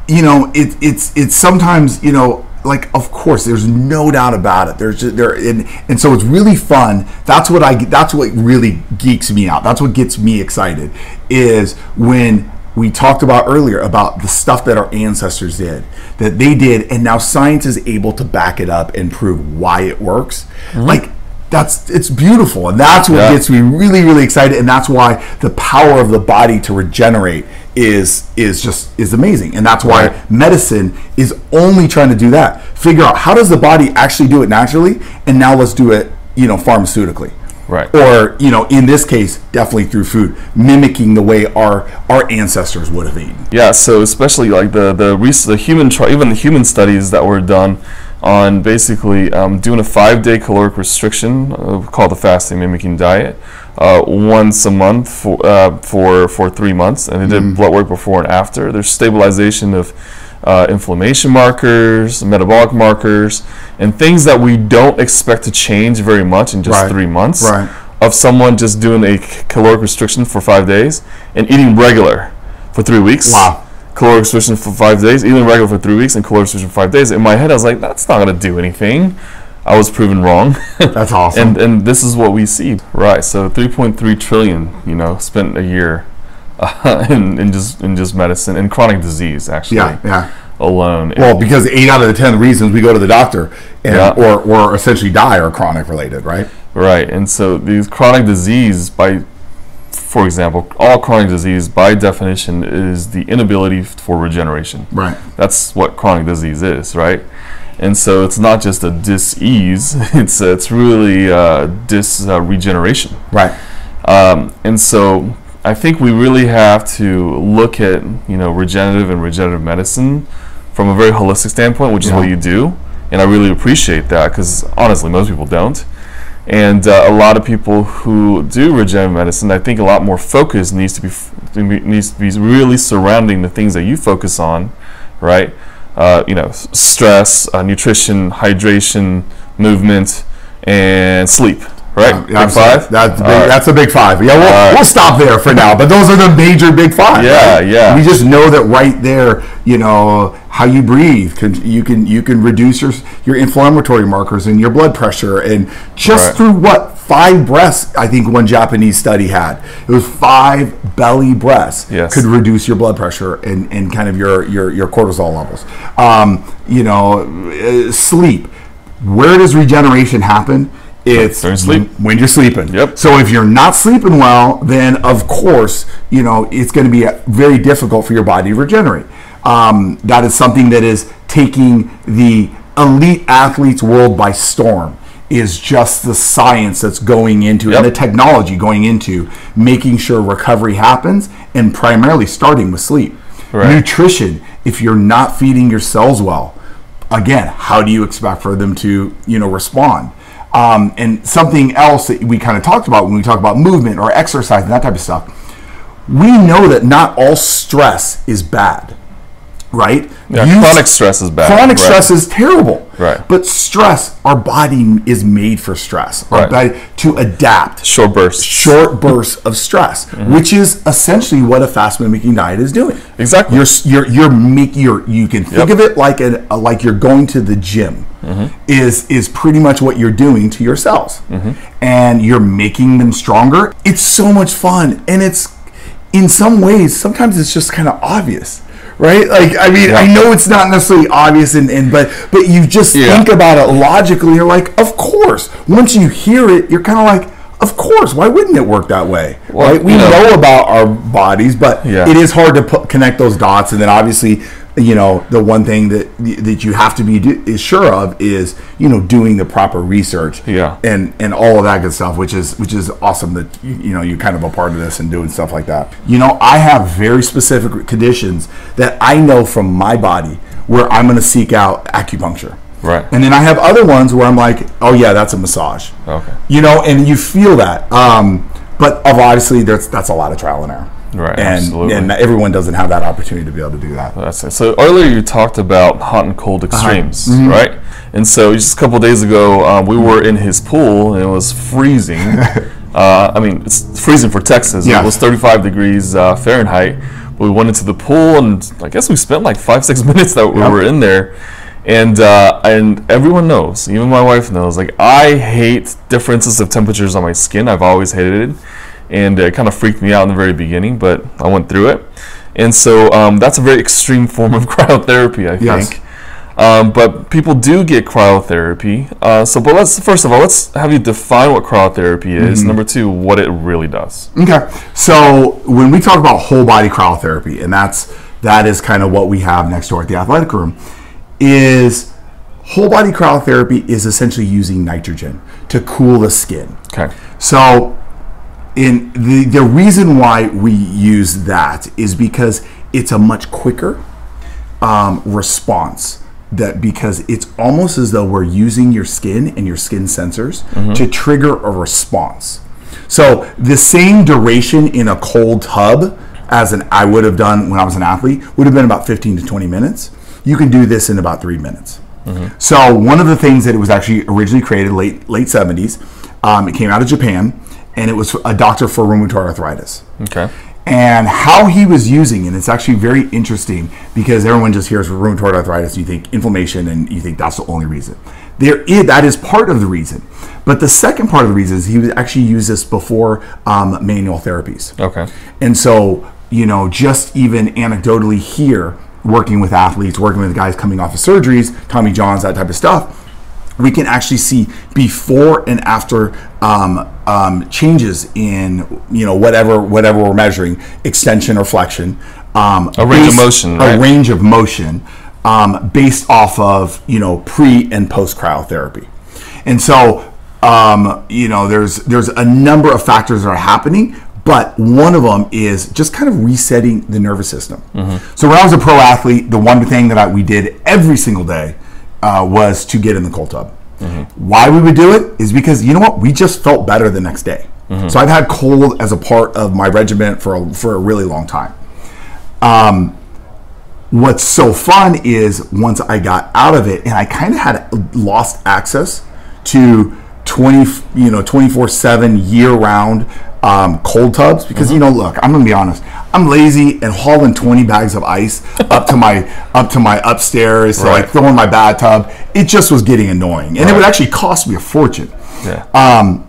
Speaker 2: you know it, it's it's sometimes you know like of course there's no doubt about it there's just there and, and so it's really fun that's what i get that's what really geeks me out that's what gets me excited is when we talked about earlier about the stuff that our ancestors did that they did and now science is able to back it up and prove why it works. Mm-hmm. Like that's it's beautiful and that's what
Speaker 1: Yeah.
Speaker 2: gets me really really excited and that's why the power of the body to regenerate is is just is amazing and that's why
Speaker 1: Right.
Speaker 2: medicine is only trying to do that. Figure out how does the body actually do it naturally? And now let's do it you know pharmaceutically
Speaker 1: Right.
Speaker 2: or you know in this case definitely through food mimicking the way our our ancestors would have eaten
Speaker 1: Yeah, so especially like the the rec- the human tri- even the human studies that were done on basically um, doing a five day caloric restriction uh, called the fasting mimicking diet uh, once a month for uh, for for three months, and they did blood work before and after. There's stabilization of uh, inflammation markers, metabolic markers, and things that we don't expect to change very much in just
Speaker 2: Right.
Speaker 1: three months
Speaker 2: Right.
Speaker 1: of someone just doing a caloric restriction for five days and eating regular for three weeks.
Speaker 2: Wow.
Speaker 1: Caloric restriction for five days, eating regular for three weeks, and caloric restriction for five days. In my head, I was like, that's not going to do anything. I was proven wrong. <laughs>
Speaker 2: that's awesome
Speaker 1: and and this is what we see. Right. So 3.3 trillion, you know, spent a year uh, <laughs> in, in just in just medicine and chronic disease actually
Speaker 2: yeah yeah
Speaker 1: alone.
Speaker 2: well because eight out of the ten reasons we go to the doctor and,
Speaker 1: Yeah.
Speaker 2: or, or essentially die are chronic related right
Speaker 1: Right, and so these chronic disease, by, for example, all chronic disease by definition is the inability for regeneration.
Speaker 2: right
Speaker 1: That's what chronic disease is, right? And so it's not just a dis-ease; <laughs> it's it's really uh, dis uh, regeneration.
Speaker 2: right
Speaker 1: Um, and so I think we really have to look at you know regenerative and regenerative medicine from a very holistic standpoint, which is what you do. and I really appreciate that because honestly, most people don't. And uh, a lot of people who do regenerative medicine, I think a lot more focus needs to be f- needs to be really surrounding the things that you focus on, right? Uh, you know, stress, uh, nutrition, hydration, movement, and sleep. Right, big five.
Speaker 2: That's, big,
Speaker 1: right.
Speaker 2: that's a big five. Yeah, we'll,
Speaker 1: right.
Speaker 2: we'll stop there for now. But those are the major big five.
Speaker 1: Yeah,
Speaker 2: right?
Speaker 1: yeah.
Speaker 2: We just know that right there. You know how you breathe. Can, you can you can reduce your your inflammatory markers and your blood pressure, and just through what five breaths. I think one Japanese study had it was five belly breaths
Speaker 1: Yes.
Speaker 2: could reduce your blood pressure and, and kind of your your, your cortisol levels. Um, you know, uh, sleep. Where does regeneration happen? It's
Speaker 1: During sleep.
Speaker 2: when you're sleeping.
Speaker 1: Yep.
Speaker 2: So if you're not sleeping well, then of course, you know, it's going to be uh, very difficult for your body to regenerate. Um, that is something that is taking the elite athletes world by storm is just the science that's going into
Speaker 1: Yep.
Speaker 2: and the technology going into making sure recovery happens and primarily starting with sleep.
Speaker 1: Right.
Speaker 2: Nutrition, if you're not feeding your cells well, again, how do you expect for them to, you know, respond? Um, and something else that we kind of talked about when we talk about movement or exercise and that type of stuff, we know that not all stress is bad, right?
Speaker 1: Yeah,
Speaker 2: You-
Speaker 1: chronic stress is bad.
Speaker 2: Chronic
Speaker 1: right.
Speaker 2: stress is terrible.
Speaker 1: Right.
Speaker 2: But stress, our body is made for stress.
Speaker 1: Right.
Speaker 2: body to adapt
Speaker 1: short bursts.
Speaker 2: short bursts of stress, <laughs> which is essentially what a fast mimicking diet is doing.
Speaker 1: Exactly.
Speaker 2: You're you're you're making you're, you can think
Speaker 1: Yep.
Speaker 2: of it like a, a- like you're going to the gym. Mm-hmm. Is is pretty much what you're doing to your cells, mm-hmm. and you're making them stronger. It's so much fun, and it's in some ways sometimes it's just kind of obvious. Right, like I mean, I know it's not necessarily obvious, and, and but but you just
Speaker 1: Yeah.
Speaker 2: think about it logically. You're like, of course. Once you hear it, you're kind of like, of course. Why wouldn't it work that way?
Speaker 1: Well,
Speaker 2: right? We
Speaker 1: know-
Speaker 2: know, about our bodies, but
Speaker 1: Yeah.
Speaker 2: it is hard to put, connect those dots. And then obviously, you know, the one thing that that you have to be do, is sure of is you know doing the proper research.
Speaker 1: Yeah.
Speaker 2: And and all of that good stuff, which is which is awesome that you, know you're kind of a part of this and doing stuff like that. You know, I have very specific conditions that I know from my body where I'm going to seek out acupuncture.
Speaker 1: Right.
Speaker 2: And then I have other ones where I'm like, oh yeah, that's a massage.
Speaker 1: Okay.
Speaker 2: You know, and you feel that. Um, but obviously, that's that's a lot of trial and error.
Speaker 1: Right,
Speaker 2: And
Speaker 1: absolutely.
Speaker 2: and everyone doesn't have that opportunity to be able to do that.
Speaker 1: That's it. So earlier you talked about hot and cold
Speaker 2: Uh-huh.
Speaker 1: extremes,
Speaker 2: Mm-hmm.
Speaker 1: right? And so just a couple days ago, um, we were in his pool and it was freezing. <laughs> uh, I mean, it's freezing for Texas.
Speaker 2: Yeah.
Speaker 1: It was 35 degrees uh, Fahrenheit. But we went into the pool and I guess we spent like five, six <laughs> minutes that we
Speaker 2: Yep.
Speaker 1: were in there. And uh, and everyone knows, even my wife knows. Like I hate differences of temperatures on my skin. I've always hated it, and it kind of freaked me out in the very beginning. But I went through it, and so um, that's a very <laughs> extreme form of <laughs> cryotherapy, I
Speaker 2: Yes.
Speaker 1: think. Um, but people do get cryotherapy. Uh, so, but let's first of all, let's have you define what cryotherapy is.
Speaker 2: Mm-hmm.
Speaker 1: Number two, what it really does.
Speaker 2: Okay. So when we talk about whole body cryotherapy, and that's that is kind of what we have next door at the athletic room, is whole body cryotherapy is essentially using nitrogen to cool the skin.
Speaker 1: Okay.
Speaker 2: So, in the the reason why we use that is because it's a much quicker um, response. That because it's almost as though we're using your skin and your skin sensors to trigger a response. So the same duration in a cold tub as an I would have done when I was an athlete would have been about 15 to 20 minutes. You can do this in about three minutes. So one of the things that it was actually originally created late late 70s, um, it came out of Japan, and it was a doctor for rheumatoid arthritis
Speaker 1: Okay.
Speaker 2: and how he was using it. It's actually very interesting because everyone just hears rheumatoid arthritis, and you think inflammation, and you think that's the only reason. There is that is part of the reason, but the second part of the reason is he was actually use this before um, manual therapies.
Speaker 1: Okay.
Speaker 2: And so, you know, just even anecdotally here, working with athletes, working with guys coming off of surgeries, Tommy Johns, that type of stuff, we can actually see before and after um, um, changes in, you know, whatever whatever we're measuring, extension or flexion. Um,
Speaker 1: A range of
Speaker 2: based-
Speaker 1: motion,
Speaker 2: A
Speaker 1: right?
Speaker 2: range of motion um, based off of, you know, pre and post cryotherapy. And so, um, you know, there's there's a number of factors that are happening, but one of them is just kind of resetting the nervous system. So when I was a pro athlete, the one thing that I, we did every single day uh, was to get in the cold tub. Why we would do it is because you know what? We just felt better the next day. So I've had cold as a part of my regiment for a, for a really long time. Um, what's so fun is once I got out of it and I kind of had lost access to 20 you know 24/7 year round um, cold tubs because you know look I'm gonna be honest I'm lazy and hauling 20 bags of ice <laughs> up to my up to my upstairs to like
Speaker 1: Right.
Speaker 2: throw in my bathtub it just was getting annoying and it would actually cost me a fortune
Speaker 1: Yeah.
Speaker 2: um,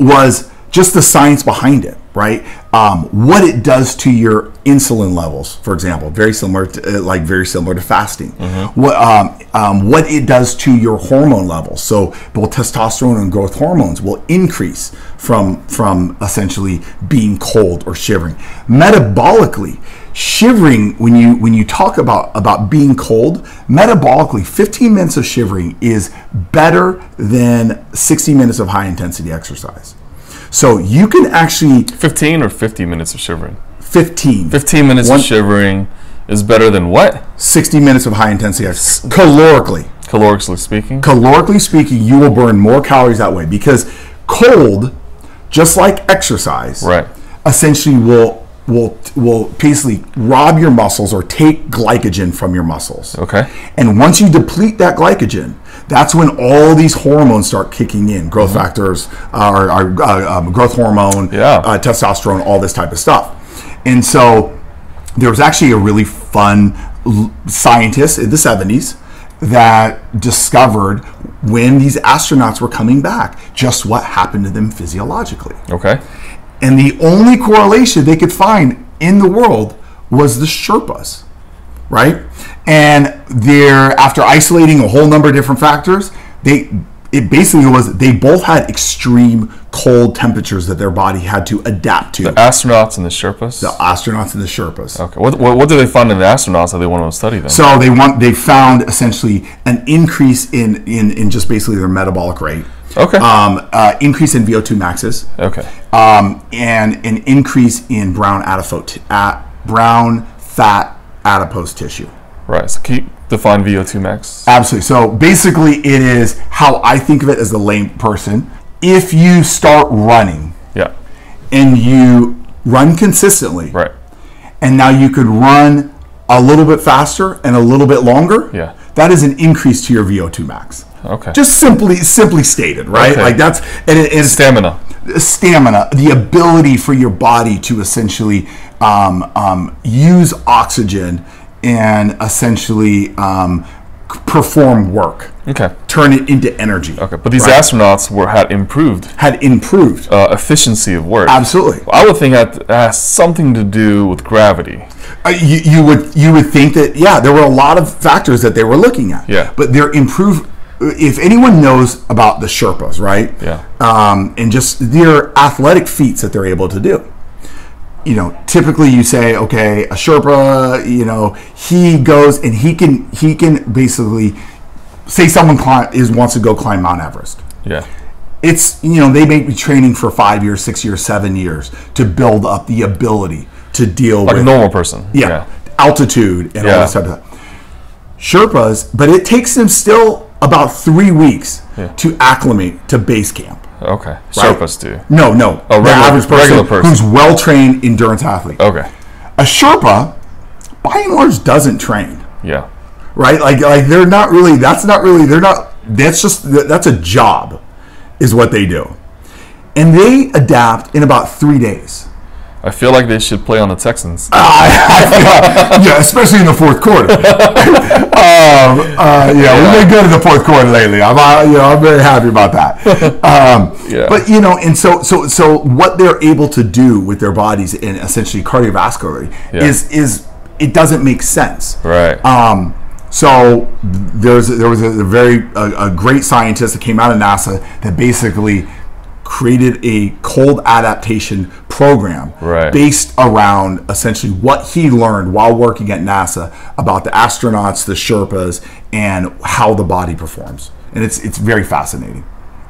Speaker 2: was just the science behind it, right? Um, what it does to your insulin levels, for example, very similar, to, uh, like very similar to fasting. What um, um, what it does to your hormone levels. So both testosterone and growth hormones will increase from from essentially being cold or shivering. Metabolically, shivering when you when you talk about about being cold metabolically 15 minutes of shivering is better than 60 minutes of high intensity exercise so you can actually
Speaker 1: 15 or 50 minutes of shivering.
Speaker 2: 15
Speaker 1: 15 minutes
Speaker 2: One-
Speaker 1: of shivering is better than what?
Speaker 2: 60 minutes of high intensity exercise calorically
Speaker 1: Calorically speaking.
Speaker 2: calorically speaking you will burn more calories that way because cold just like exercise
Speaker 1: Right.
Speaker 2: essentially will will will basically rob your muscles or take glycogen from your muscles
Speaker 1: Okay.
Speaker 2: And once you deplete that glycogen, that's when all these hormones start kicking in growth factors, uh, or, or, uh, um, growth hormone,
Speaker 1: Yeah.
Speaker 2: uh, testosterone, all this type of stuff. And so there was actually a really fun scientist in the 70s that discovered when these astronauts were coming back just what happened to them physiologically.
Speaker 1: Okay.
Speaker 2: And the only correlation they could find in the world was the Sherpas, right? And they're after isolating a whole number of different factors, they it basically was they both had extreme cold temperatures that their body had to adapt to.
Speaker 1: The astronauts and the Sherpas.
Speaker 2: the astronauts and the Sherpas.
Speaker 1: Okay. What, what, what did they find in the astronauts that they want to study then?
Speaker 2: So they want they found essentially an increase in in, in just basically their metabolic rate.
Speaker 1: Okay.
Speaker 2: Um, uh, increase in VO2 maxes.
Speaker 1: okay.
Speaker 2: um, and an increase in brown adipose, uh, brown fat adipose tissue.
Speaker 1: Right. So keep you define VO2 max?
Speaker 2: Absolutely. So basically, it is how I think of it as the lame person. If you start running
Speaker 1: Yeah.
Speaker 2: and you run consistently,
Speaker 1: Right.
Speaker 2: and now you could run a little bit faster and a little bit longer,
Speaker 1: Yeah.
Speaker 2: that is an increase to your VO2 max.
Speaker 1: Okay.
Speaker 2: Just simply simply stated, right?
Speaker 1: Okay.
Speaker 2: Like that's and it's
Speaker 1: stamina.
Speaker 2: stamina, the ability for your body to essentially um, um, use oxygen and essentially um, perform work,
Speaker 1: Okay.
Speaker 2: turn it into energy.
Speaker 1: Okay. But these
Speaker 2: Right.
Speaker 1: astronauts were had improved
Speaker 2: had improved.
Speaker 1: uh, efficiency of work.
Speaker 2: Absolutely.
Speaker 1: I would think that has something to do with gravity.
Speaker 2: Uh, you, you would you would think that yeah, there were a lot of factors that they were looking at.
Speaker 1: Yeah.
Speaker 2: But they're improved. If anyone knows about the Sherpas, right?
Speaker 1: Yeah.
Speaker 2: Um, and just their athletic feats that they're able to do. You know, typically you say, okay, a Sherpa, you know, he goes and he can he can basically say someone climb, is wants to go climb Mount Everest
Speaker 1: Yeah.
Speaker 2: it's you know they may be training for five years, six years, seven years to build up the ability to deal
Speaker 1: Like a normal person.
Speaker 2: yeah, altitude and all
Speaker 1: Yeah.
Speaker 2: this type of stuff. Sherpas, but it takes them still about three weeks
Speaker 1: Yeah.
Speaker 2: to acclimate to base camp.
Speaker 1: Okay.
Speaker 2: right?
Speaker 1: Sherpas do.
Speaker 2: No, no,
Speaker 1: Oh,
Speaker 2: the
Speaker 1: regular-
Speaker 2: average person,
Speaker 1: regular person.
Speaker 2: who's well trained endurance athlete.
Speaker 1: Okay.
Speaker 2: A Sherpa, by and large, doesn't train
Speaker 1: Yeah.
Speaker 2: right? Like like they're not really. That's not really. They're not. That's just that's a job, is what they do, and they adapt in about three days.
Speaker 1: I feel like they should play on the Texans. <laughs>
Speaker 2: yeah, especially in the fourth quarter. <laughs> um, uh, yeah, we've been good in the fourth quarter lately. I'm, uh, you know, I'm very happy about that. <laughs> Um,
Speaker 1: Yeah.
Speaker 2: But you know, and so so so what they're able to do with their bodies and essentially cardiovascularly
Speaker 1: Yeah.
Speaker 2: is is it doesn't make sense.
Speaker 1: Right.
Speaker 2: Um, so there's there was a, a very a, a great scientist that came out of NASA that basically created a cold adaptation program
Speaker 1: Right.
Speaker 2: based around essentially what he learned while working at NASA about the astronauts, the Sherpas, and how the body performs. And it's it's very fascinating.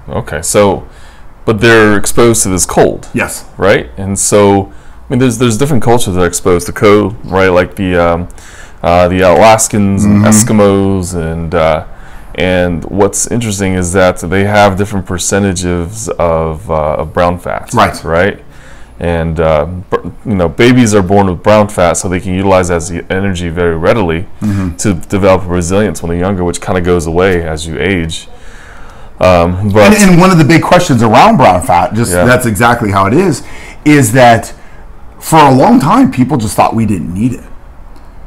Speaker 1: Okay. So, but they're exposed to this cold.
Speaker 2: Yes.
Speaker 1: right? And so, I mean, there's there's different cultures that are exposed to cold, right? Like the um, uh, the Alaskans
Speaker 2: Mm-hmm.
Speaker 1: and Eskimos and uh, And what's interesting is that they have different percentages of, uh, of brown fat.
Speaker 2: Right.
Speaker 1: Right. And uh, you know, babies are born with brown fat, so they can utilize as the energy very readily
Speaker 2: Mm-hmm.
Speaker 1: to develop resilience when they're younger, which kind of goes away as you age. Um, but
Speaker 2: And, and one of the big questions around brown fat, just
Speaker 1: Yeah.
Speaker 2: that's exactly how it is, is that for a long time people just thought we didn't need it.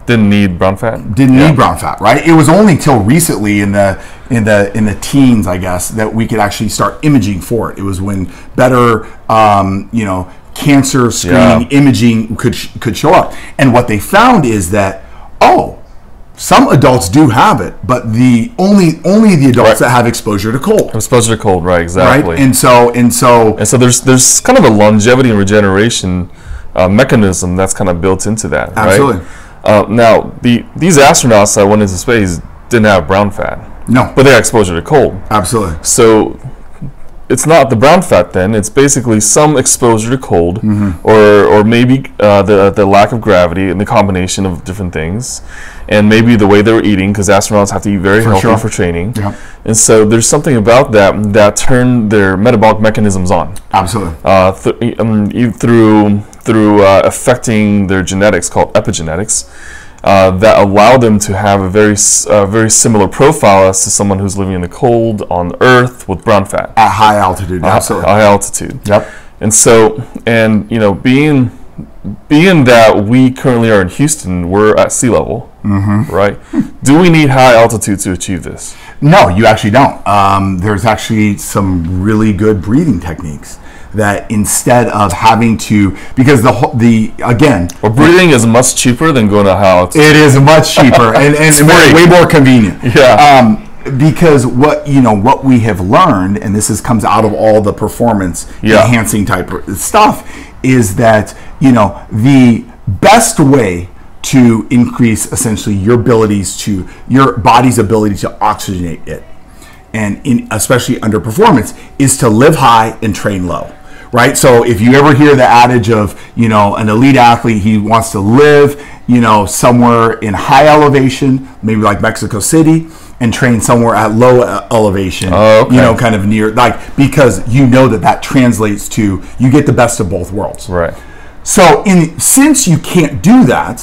Speaker 1: didn't need brown fat.
Speaker 2: Didn't
Speaker 1: Yeah.
Speaker 2: need brown fat, right? It was only till recently in the in the in the teens, I guess, that we could actually start imaging for it. It was when better, um, you know, cancer screening
Speaker 1: Yeah.
Speaker 2: imaging could could show up. And what they found is that oh, some adults do have it, but the only only the adults
Speaker 1: Right.
Speaker 2: that have exposure to cold,
Speaker 1: Exposure to cold, right? Exactly. right?
Speaker 2: And so and so
Speaker 1: And so there's there's kind of a longevity and regeneration uh, mechanism that's kind of built into that. right?
Speaker 2: Absolutely.
Speaker 1: Uh, now the these astronauts that went into space didn't have brown fat,
Speaker 2: no,
Speaker 1: but they had exposure to cold.
Speaker 2: absolutely.
Speaker 1: So it's not the brown fat then. It's basically some exposure to cold,
Speaker 2: Mm-hmm.
Speaker 1: or or maybe uh, the the lack of gravity and the combination of different things, and maybe the way they were eating because astronauts have to eat very healthy
Speaker 2: sure.
Speaker 1: for training.
Speaker 2: Yep.
Speaker 1: And so there's something about that that turned their metabolic mechanisms on
Speaker 2: Absolutely.
Speaker 1: uh, th- um, through through uh, affecting their genetics called epigenetics uh, that allow them to have a very uh, very similar profile as to someone who's living in the cold on Earth with brown fat,
Speaker 2: At high altitude, absolutely.
Speaker 1: high altitude.
Speaker 2: Yep.
Speaker 1: And so, and you know, being being that we currently are in Houston, we're at sea level,
Speaker 2: Mm-hmm.
Speaker 1: right? Do we need high altitude to achieve this?
Speaker 2: No, you actually don't. Um, there's actually some really good breathing techniques that instead of having to, because the the again,
Speaker 1: Well, breathing is much cheaper than going to high altitude.
Speaker 2: it is much cheaper and, and <laughs>
Speaker 1: free.
Speaker 2: way more convenient. <laughs>
Speaker 1: Yeah.
Speaker 2: Um, because what you know, what we have learned, and this is comes out of all the performance
Speaker 1: Yeah.
Speaker 2: enhancing type stuff, is that you know the best way to increase essentially your abilities to your body's ability to oxygenate it and in especially under performance is to live high and train low right so if you ever hear the adage of you know an elite athlete he wants to live you know somewhere in high elevation maybe like mexico city and train somewhere at low elevation
Speaker 1: Oh, okay.
Speaker 2: you know kind of near like because you know that that translates to you get the best of both worlds
Speaker 1: Right.
Speaker 2: so, in since you can't do that,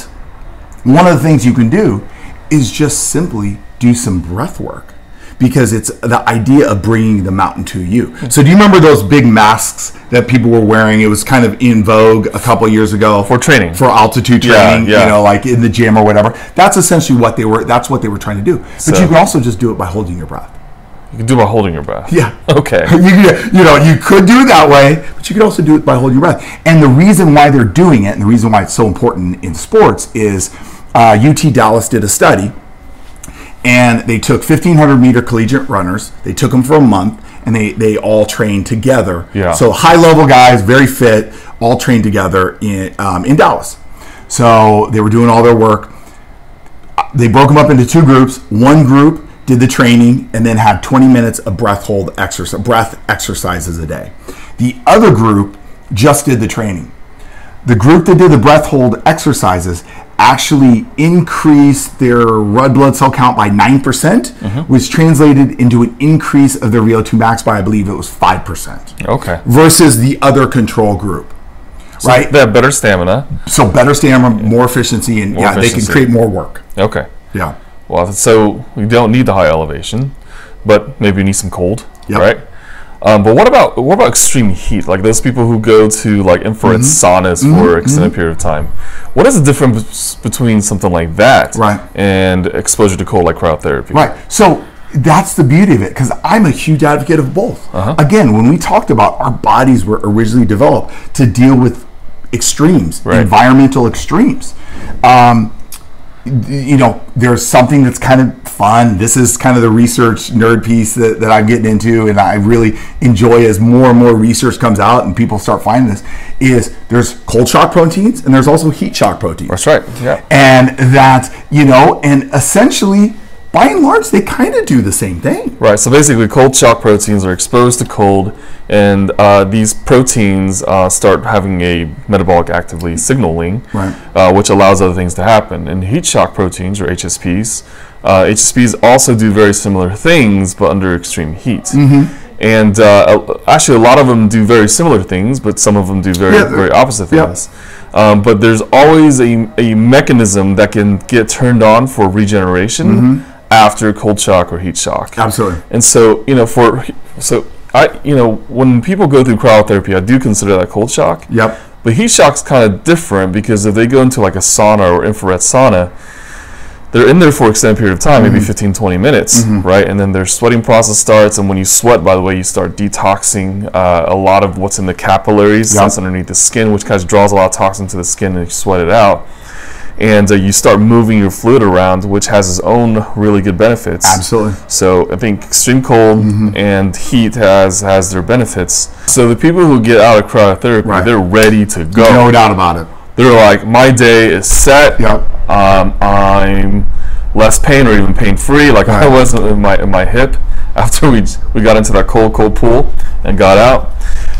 Speaker 2: one of the things you can do is just simply do some breath work because it's the idea of bringing the mountain to you. So, do you remember those big masks that people were wearing? It was kind of in vogue a couple of years ago
Speaker 1: For training.
Speaker 2: for altitude
Speaker 1: Yeah,
Speaker 2: training,
Speaker 1: yeah.
Speaker 2: you know, like in the gym or whatever. That's essentially what they were. That's what they were trying to do. But
Speaker 1: So-
Speaker 2: you can also just do it by holding your breath.
Speaker 1: You can do it by holding your breath.
Speaker 2: Yeah. <laughs>
Speaker 1: Okay. <laughs>
Speaker 2: you, you know, you could do it that way, but you could also do it by holding your breath. And the reason why they're doing it, and the reason why it's so important in sports, is uh, UT Dallas did a study, and they took 1,500 meter collegiate runners. They took them for a month, and they they all trained together.
Speaker 1: Yeah.
Speaker 2: So high level guys, very fit, all trained together in um, in Dallas. So they were doing all their work they broke them up into two groups. One group did the training and then had 20 minutes of breath hold exercise, breath exercises a day. The other group just did the training. The group that did the breath hold exercises actually increased their red blood cell count by 9%, mm-hmm. which translated into an increase of their VO2 max by, I believe it was 5%,
Speaker 1: Okay.
Speaker 2: versus the other control group. right?
Speaker 1: They have better stamina.
Speaker 2: So better stamina, more efficiency, and yeah, they can create more work.
Speaker 1: Okay.
Speaker 2: Yeah.
Speaker 1: Well, so we don't need the high elevation, but maybe we need some cold,
Speaker 2: Yep.
Speaker 1: right? Um, but what about what about extreme heat? Like those people who go to like infrared
Speaker 2: Mm-hmm.
Speaker 1: saunas for an extended period of time. What is the difference between something like that
Speaker 2: Right.
Speaker 1: and exposure to cold like cryotherapy?
Speaker 2: Right. So that's the beauty of it because I'm a huge advocate of both.
Speaker 1: Uh-huh.
Speaker 2: Again, when we talked about our bodies were originally developed to deal with extremes,
Speaker 1: Right.
Speaker 2: environmental extremes. Um, you know, there's something that's kind of fun. This is kind of the research nerd piece that, that I'm getting into, and I really enjoy as more and more research comes out and people start finding this. Is there's cold shock proteins and there's also heat shock proteins
Speaker 1: That's right. Yeah.
Speaker 2: and that you know and essentially by and large they kind of do the same thing
Speaker 1: Right. So basically, cold shock proteins are exposed to cold, and uh, these proteins uh, start having a metabolic actively signaling,
Speaker 2: Right.
Speaker 1: uh, which allows other things to happen. And heat shock proteins, or HSPs, Uh, HSPs also do very similar things, but under extreme heat.
Speaker 2: Mm-hmm.
Speaker 1: And uh, actually, a lot of them do very similar things, but some of them do very,
Speaker 2: Yeah,
Speaker 1: very opposite
Speaker 2: yeah.
Speaker 1: things. Um, but there's always a, a mechanism that can get turned on for regeneration
Speaker 2: Mm-hmm.
Speaker 1: After cold shock or heat shock.
Speaker 2: Absolutely.
Speaker 1: And so, you know, for so I, you know, when people go through cryotherapy, I do consider that cold shock.
Speaker 2: Yep.
Speaker 1: But heat shock's kind of different because if they go into like a sauna or infrared sauna, they're in there for an extended period of time,
Speaker 2: Mm-hmm.
Speaker 1: maybe 15, 20 minutes, right? And then their sweating process starts. And when you sweat, by the way, you start detoxing uh, a lot of what's in the capillaries
Speaker 2: Yep.
Speaker 1: that's underneath the skin, which kind of draws a lot of toxin to the skin and you sweat it out. And uh, you start moving your fluid around, which has its own really good benefits.
Speaker 2: Absolutely.
Speaker 1: So I think extreme cold
Speaker 2: Mm-hmm.
Speaker 1: and heat has has their benefits. So the people who get out of cryotherapy,
Speaker 2: Right.
Speaker 1: they're ready to go.
Speaker 2: No doubt about it.
Speaker 1: They're like, my day is set.
Speaker 2: Yep.
Speaker 1: Um, I'm less pain or even pain free, like I
Speaker 2: Right.
Speaker 1: was in my in my hip <laughs> after we we got into that cold cold pool and got out.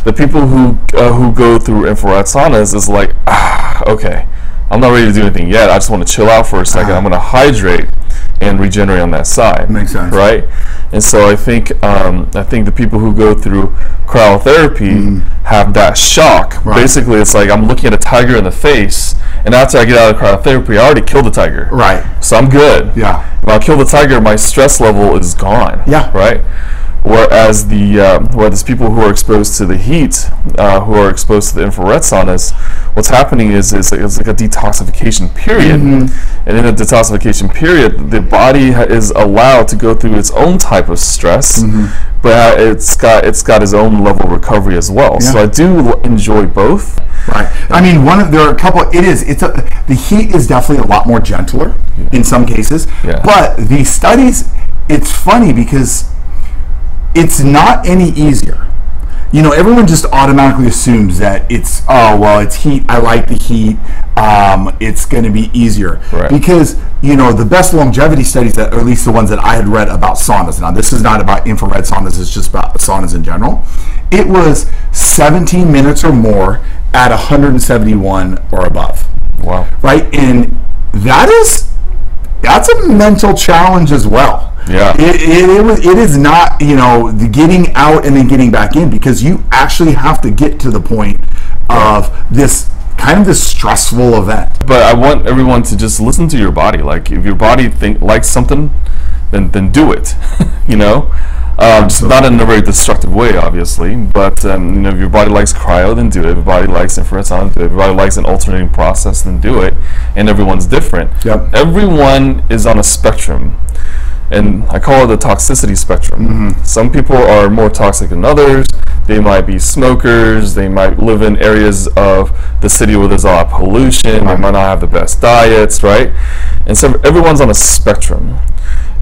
Speaker 1: The people who uh, who go through infrared saunas is like, ah, okay, I'm not ready to do anything yet. I just want to chill out for a 2nd
Speaker 2: Uh-huh.
Speaker 1: I'm going to hydrate and regenerate on that side.
Speaker 2: Makes sense.
Speaker 1: right? And so I think um, I think the people who go through cryotherapy have that shock.
Speaker 2: Right.
Speaker 1: Basically, it's like I'm looking at a tiger in the face, and after I get out of cryotherapy, I already killed the tiger.
Speaker 2: Right.
Speaker 1: So I'm good.
Speaker 2: Yeah.
Speaker 1: If I kill the tiger, my stress level is gone.
Speaker 2: Yeah.
Speaker 1: Right. Whereas the uh, whereas people who are exposed to the heat, uh, who are exposed to the infrared saunas, what's happening is is it's like a detoxification period,
Speaker 2: Mm-hmm.
Speaker 1: and in a detoxification period, the body is allowed to go through its own type of stress,
Speaker 2: Mm-hmm.
Speaker 1: but it's got it's got its own level of recovery as well. So I do enjoy both.
Speaker 2: Right. I mean, one of there are a couple. It is. It's a. The heat is definitely a lot more gentler in some cases.
Speaker 1: Yeah.
Speaker 2: But the studies, it's funny because it's not any easier. You know, everyone just automatically assumes that it's oh well, it's heat. I like the heat. Um, it's going to be easier
Speaker 1: Right.
Speaker 2: because you know the best longevity studies that, or at least the ones that I had read about saunas. Now, this is not about infrared saunas. It's just about saunas in general. It was 17 minutes or more at 171 or above
Speaker 1: Wow.
Speaker 2: right? And that is that's a mental challenge as well.
Speaker 1: Yeah.
Speaker 2: It, it, it, was- it is not, you know, the getting out and then getting back in because you actually have to get to the point of this kind of this stressful event.
Speaker 1: but I want everyone to just listen to your body. Like if your body think likes something, then then do it. <laughs> you know, um, just not in a very destructive way, obviously. But um, you know, if your body likes cryo, then do it. If your body likes infrared sauna, do it. If your body likes an alternating process, then do it. And everyone's different.
Speaker 2: Yep.
Speaker 1: Everyone is on a spectrum. And I call it the toxicity spectrum. Some people are more toxic than others. They might be smokers. They might live in areas of the city where there's a lot of pollution. They might not have the best diets, right? And so everyone's on a spectrum.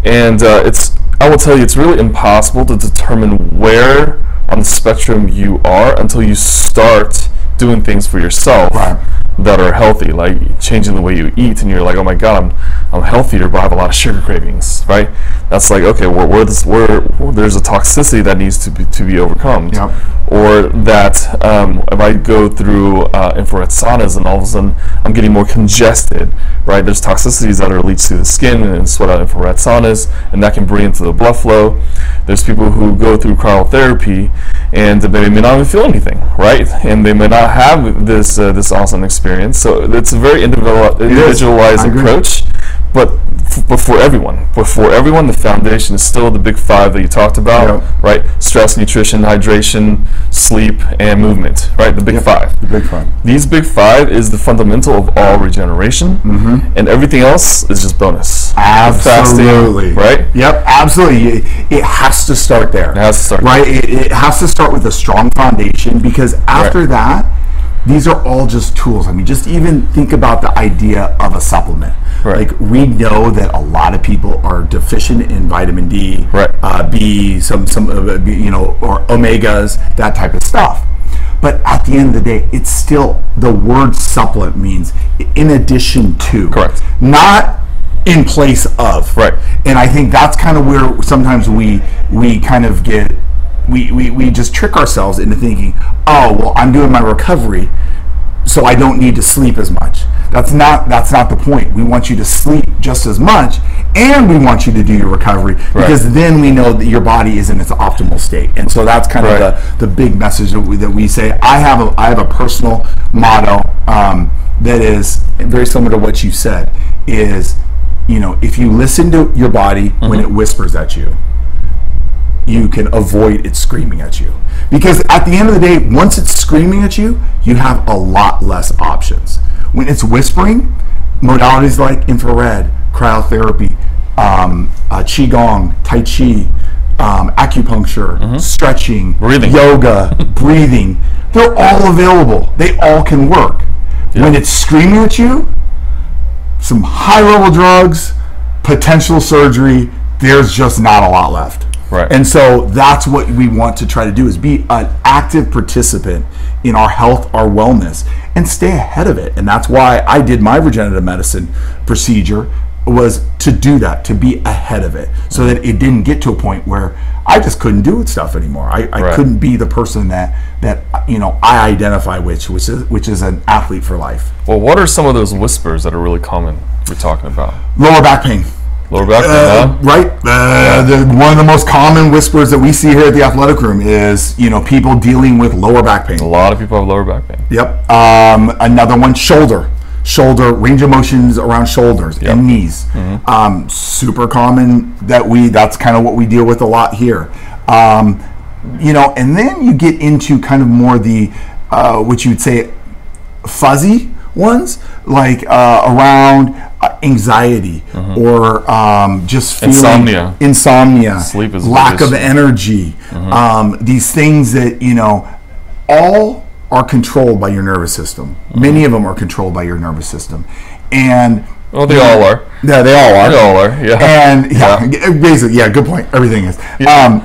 Speaker 1: And uh, it's, I will tell you, it's really impossible to determine where on the spectrum you are until you start doing things for yourself
Speaker 2: Right.
Speaker 1: that are healthy, like changing the way you eat, and you're like, oh my god, I'm I'm healthier, but I have a lot of sugar cravings, right? That's like, okay, where where this where, where there's a toxicity that needs to be to be overcome,
Speaker 2: Yep.
Speaker 1: or that um, if I go through uh, infrared saunas and all of a sudden I'm getting more congested, right? There's toxicities that are leached to the skin and sweat out infrared saunas, and that can bring into the blood flow. There's people who go through cryotherapy and they may not even feel anything, right? And they may not have this uh, this awesome experience. So it's a very individualized approach. But but for everyone, but for everyone, the foundation is still the big five that you talked about,
Speaker 2: Yep.
Speaker 1: right? Stress, nutrition, hydration, sleep, and movement, right? The big five.
Speaker 2: The big fun.
Speaker 1: These big five is the fundamental of all regeneration, and everything else is just bonus.
Speaker 2: Absolutely.
Speaker 1: Fasting, right?
Speaker 2: Yep, absolutely. It, it has to start there.
Speaker 1: It has to start
Speaker 2: Right? It, it has to start with a strong foundation because after
Speaker 1: Right.
Speaker 2: that, these are all just tools. I mean, just even think about the idea of a supplement.
Speaker 1: Right.
Speaker 2: Like we know that a lot of people are deficient in vitamin D,
Speaker 1: Right.
Speaker 2: uh, B, some some uh, B, you know, or omegas, that type of stuff. But at the end of the day, it's still the word supplement means in addition to.
Speaker 1: Correct.
Speaker 2: Not in place of.
Speaker 1: Right.
Speaker 2: And I think that's kind of where sometimes we we kind of get we, we, we just trick ourselves into thinking, oh well, I'm doing my recovery, so I don't need to sleep as much. That's not that's not the point. We want you to sleep just as much, and we want you to do your recovery because then we know that your body is in its optimal state. And so that's kind
Speaker 1: Right.
Speaker 2: of the, the big message that we, that we say. I have a I have a personal motto um, that is very similar to what you said. Is you know if you listen to your body when it whispers at you, you can avoid it screaming at you. Because at the end of the day, once it's screaming at you, you have a lot less options. When it's whispering, modalities like infrared, cryotherapy, um, uh, qigong, tai chi, um, acupuncture, stretching,
Speaker 1: Breathing.
Speaker 2: yoga, <laughs> breathing, they're all available. They all can work. When it's screaming at you, some high level drugs, potential surgery, there's just not a lot left.
Speaker 1: Right.
Speaker 2: And so that's what we want to try to do is be an active participant in our health, our wellness, and stay ahead of it. And that's why I did my regenerative medicine procedure was to do that, to be ahead of it, so that it didn't get to a point where I just couldn't do it stuff anymore. I, I
Speaker 1: Right.
Speaker 2: couldn't be the person that that you know I identify with, which is which is an athlete for life.
Speaker 1: Well, what are some of those whispers that are really common we're talking about?
Speaker 2: Lower back pain.
Speaker 1: Lower back pain,
Speaker 2: Uh,
Speaker 1: huh?
Speaker 2: right. Uh, the, one of the most common whispers that we see here at the athletic room is, you know, people dealing with lower back pain.
Speaker 1: A lot of people have lower back pain.
Speaker 2: Yep. Um, another one, shoulder. Shoulder range of motions around shoulders
Speaker 1: Yep.
Speaker 2: and knees. Um, super common that we. That's kind of what we deal with a lot here. Um, you know, and then you get into kind of more the uh, what you would say fuzzy ones, like uh, around uh, anxiety or um, just feeling
Speaker 1: Insomnia.
Speaker 2: insomnia,
Speaker 1: Sleep is
Speaker 2: lack
Speaker 1: biggest.
Speaker 2: of energy. Um, these things that you know, all are controlled by your nervous system. Many of them are controlled by your nervous system, and
Speaker 1: Well, they all are.
Speaker 2: yeah, they all are.
Speaker 1: They all are. Yeah.
Speaker 2: And yeah,
Speaker 1: Yeah.
Speaker 2: basically, yeah, good point. Everything is. Um,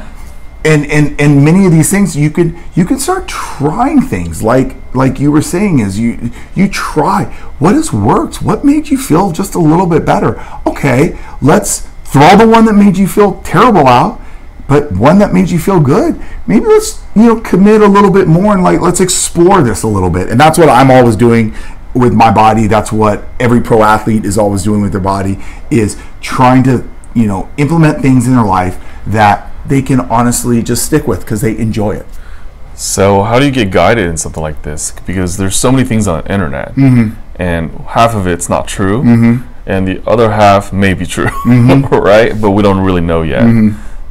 Speaker 2: and, and and many of these things you can you can start trying things. Like like you were saying is you you try. What has worked? What made you feel just a little bit better? Okay let's throw the one that made you feel terrible out but one that made you feel good. Maybe let's you know commit a little bit more and like let's explore this a little bit. And that's what i'm always doing with my body. That's what every pro athlete is always doing with their body is trying to you know implement things in their life that they can honestly just stick with because they enjoy it
Speaker 1: So, how do you get guided in something like this? Because there's so many things on the internet,
Speaker 2: Mm-hmm.
Speaker 1: and half of it's not true, and the other half may be true,
Speaker 2: Mm-hmm. <laughs>
Speaker 1: right? But we don't really know yet.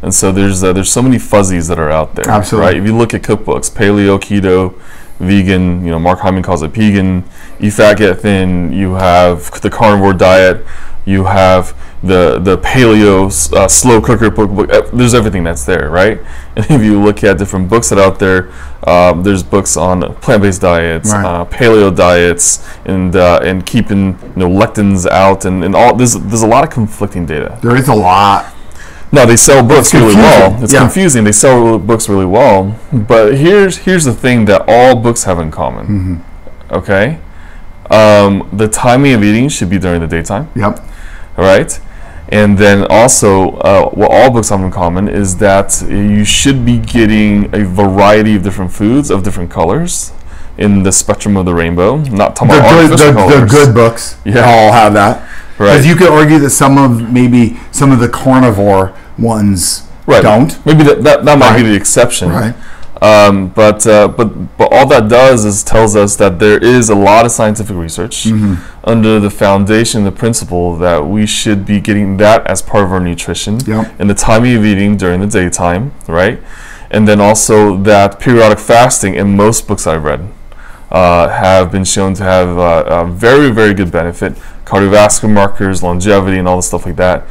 Speaker 1: And so there's uh, there's so many fuzzies that are out there,
Speaker 2: Absolutely.
Speaker 1: right? If you look at cookbooks, paleo, keto, vegan, you know, Mark Hyman calls it pegan. Eat fat, get thin. You have the carnivore diet. You have the the paleo uh, slow cooker book, book. uh, There's everything that's there, right? And <laughs> if you look at different books that are out there, um, there's books on plant-based diets,
Speaker 2: Right.
Speaker 1: uh, paleo diets, and uh, and keeping you know lectins out, and, and all. There's there's a lot of conflicting data.
Speaker 2: there is a lot
Speaker 1: No, they sell books really well. It's
Speaker 2: yeah.
Speaker 1: confusing. They sell books really well. But here's here's the thing that all books have in common.
Speaker 2: Mm-hmm.
Speaker 1: Okay, um, the timing of eating should be during the daytime.
Speaker 2: yep
Speaker 1: All right, and then also uh, what all books have in common is that you should be getting a variety of different foods of different colors in the spectrum of the rainbow. Not talking
Speaker 2: the
Speaker 1: about
Speaker 2: good, the, the good books
Speaker 1: Yeah.
Speaker 2: all have that because
Speaker 1: Right.
Speaker 2: you could argue that some of maybe some of the carnivore ones
Speaker 1: right.
Speaker 2: don't
Speaker 1: Maybe that that, that might
Speaker 2: Right.
Speaker 1: be the exception.
Speaker 2: right
Speaker 1: Um, but uh, but but all that does is tells us that there is a lot of scientific research
Speaker 2: Mm-hmm.
Speaker 1: under the foundation, the principle that we should be getting that as part of our nutrition
Speaker 2: Yep.
Speaker 1: in the timing of eating during the daytime, right? And then also that periodic fasting in most books I've read uh, have been shown to have uh, a very very good benefit, cardiovascular markers, longevity, and all the stuff like that.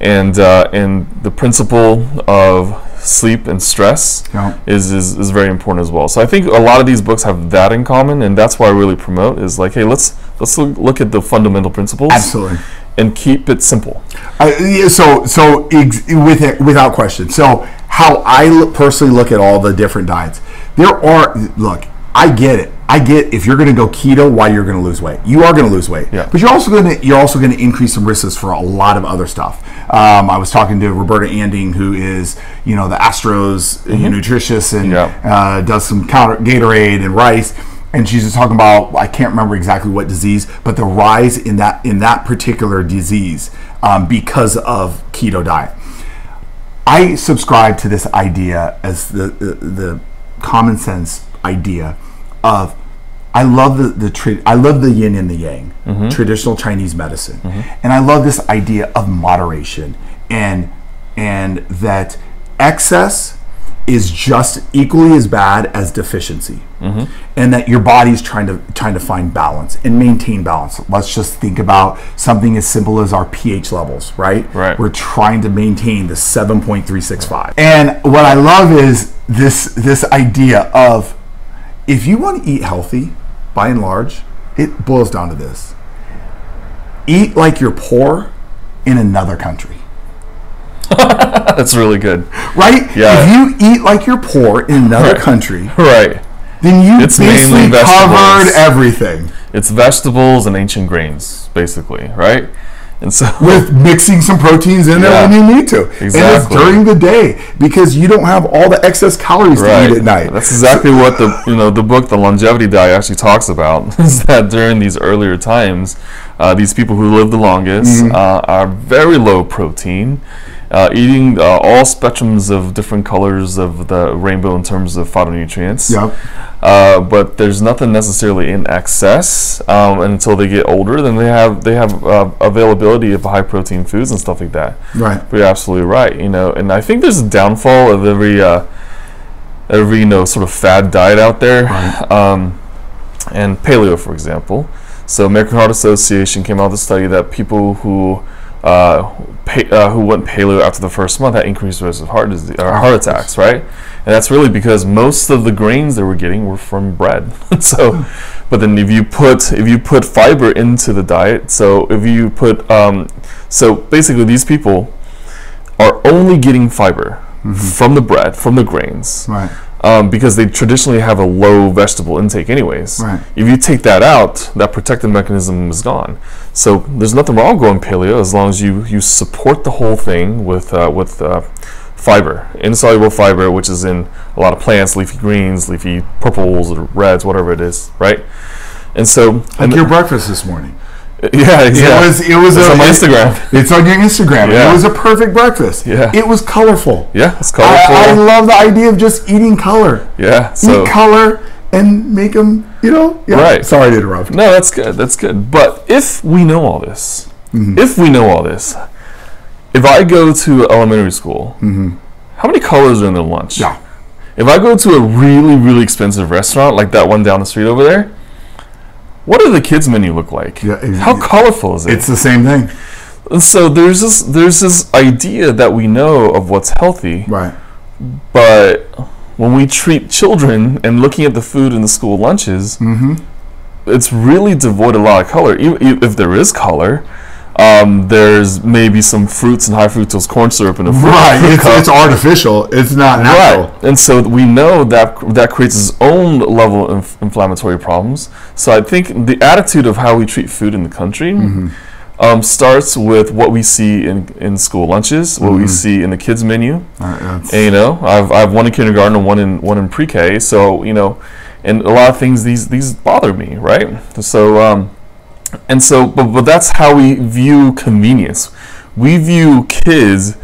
Speaker 1: And uh, and the principle of sleep and stress
Speaker 2: Yeah.
Speaker 1: is, is is very important as well. So I think a lot of these books have that in common, and that's why I really promote is like, hey, let's let's look, at the fundamental principles
Speaker 2: absolutely
Speaker 1: and keep it simple.
Speaker 2: Uh, yeah, so so ex- with it, without question. So how I personally look at all the different diets, there are look. I get it. I get if you're going to go keto, why you're going to lose weight. You are going to lose weight,
Speaker 1: Yeah.
Speaker 2: but you're also going to you're also going to increase some risks for a lot of other stuff. Um, I was talking to Roberta Anding, who is you know the Astros uh, nutritious and
Speaker 1: Yeah.
Speaker 2: uh, does some counter Gatorade and rice. and she's just talking about I can't remember exactly what disease, but the rise in that in that particular disease um, because of keto diet. I subscribe to this idea as the the, the common sense idea of I love the the tra- I love the yin and the yang, mm-hmm. traditional Chinese medicine, mm-hmm. and I love this idea of moderation and and that excess is just equally as bad as deficiency, mm-hmm. and that your body's trying to trying to find balance and maintain balance. Let's just think about something as simple as our pH levels, right?
Speaker 1: Right.
Speaker 2: We're trying to maintain the seven point three six five, and what I love is this this idea of if you want to eat healthy, by and large, it boils down to this: eat like you're poor in another country <laughs>
Speaker 1: That's really good.
Speaker 2: right?
Speaker 1: Yeah.
Speaker 2: If you eat like you're poor in another
Speaker 1: Right.
Speaker 2: country, <laughs>
Speaker 1: Right.
Speaker 2: then you
Speaker 1: It's mainly
Speaker 2: basically covered everything
Speaker 1: It's vegetables and ancient grains, basically, right? And so <laughs>
Speaker 2: with mixing some proteins in there
Speaker 1: Yeah.
Speaker 2: when you need to. And it's during the day because you don't have all the excess calories to eat at night.
Speaker 1: That's exactly what the you know the book the longevity diet actually talks about <laughs> is that during these earlier times, uh, these people who live the longest
Speaker 2: Mm-hmm.
Speaker 1: uh, are very low protein, uh, eating uh, all spectrums of different colors of the rainbow in terms of phytonutrients.
Speaker 2: Yep.
Speaker 1: Uh, but there's nothing necessarily in excess, um, until they get older, then they have they have uh, availability of high protein foods and stuff like that.
Speaker 2: Right.
Speaker 1: But you're absolutely right. You know, and I think there's a downfall of every uh, every you know sort of fad diet out there,
Speaker 2: Right.
Speaker 1: um, and paleo, for example. So American Heart Association came out with a study that people who uh, pa- uh, who went paleo after the first month had increased risk of heart disease or heart attacks, right? And that's really because most of the grains they were getting were from bread. <laughs> so, but then if you put if you put fiber into the diet, so if you put um, so basically these people are only getting fiber from the bread, from the grains,
Speaker 2: Right.
Speaker 1: Um, because they traditionally have a low vegetable intake, anyways.
Speaker 2: Right.
Speaker 1: If you take that out, that protective mechanism is gone. So there's nothing wrong going paleo as long as you you support the whole thing with uh, with uh, fiber, insoluble fiber, which is in a lot of plants, leafy greens, leafy purples or reds, whatever it is, right? And so, and
Speaker 2: Like your breakfast this morning. <laughs>
Speaker 1: yeah, exactly.
Speaker 2: It was. It was
Speaker 1: It's
Speaker 2: a,
Speaker 1: on my Instagram.
Speaker 2: It's on your Instagram.
Speaker 1: Yeah.
Speaker 2: It was a perfect breakfast.
Speaker 1: Yeah.
Speaker 2: It was colorful.
Speaker 1: Yeah, it's
Speaker 2: I, I love the idea of just eating color.
Speaker 1: yeah, so
Speaker 2: Eat color and make them. You know. Yeah.
Speaker 1: Right.
Speaker 2: Sorry to interrupt.
Speaker 1: No, that's good. That's good. But if we know all this, mm-hmm. if we know all this, if I go to elementary school, mm-hmm. how many colors are in their lunch?
Speaker 2: Yeah.
Speaker 1: If I go to a really, really expensive restaurant like that one down the street over there, what does the kids' menu look like?
Speaker 2: Yeah, it-
Speaker 1: how colorful is it?
Speaker 2: It's the same thing.
Speaker 1: So there's this there's this idea that we know of what's healthy,
Speaker 2: Right.
Speaker 1: but when we treat children and looking at the food in the school lunches, mm-hmm. it's really devoid of a lot of color. Even if there is color, um, there's maybe some fruits and high fructose corn syrup in the fruit.
Speaker 2: Right.
Speaker 1: fruit
Speaker 2: It's,
Speaker 1: cup.
Speaker 2: it's artificial. It's not natural.
Speaker 1: Right, and so we know that that creates its own level of inf- inflammatory problems. So I think the attitude of how we treat food in the country um, starts with what we see in, in school lunches, what we see in the kids menu.
Speaker 2: Right,
Speaker 1: And, you know, I've, I've one in kindergarten and one in one in pre-K. So you know, and a lot of things these these bother me, right? So um, and so, but but that's how we view convenience. We view kids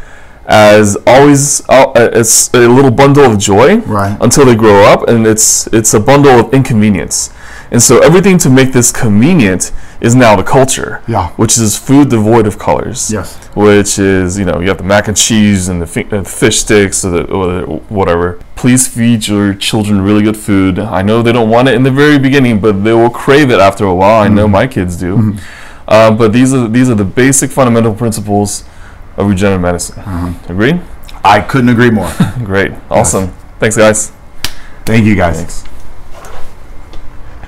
Speaker 1: as always uh, it's a little bundle of joy
Speaker 2: Right.
Speaker 1: until they grow up, and it's it's a bundle of inconvenience. And so everything to make this convenient is now the culture,
Speaker 2: Yeah.
Speaker 1: which is food devoid of colors
Speaker 2: Yes.
Speaker 1: which is you know you have the mac and cheese and the fi- uh, fish sticks or, the, or the whatever. Please feed your children really good food. I know they don't want it in the very beginning, but they will crave it after a while. I know mm-hmm. my kids do. Mm-hmm. Uh, but these are these are the basic fundamental principles of regenerative medicine. Mm-hmm. Agree?
Speaker 2: I couldn't agree more. <laughs>
Speaker 1: Great, awesome. Thanks, guys.
Speaker 2: Thank you guys.
Speaker 1: Thanks.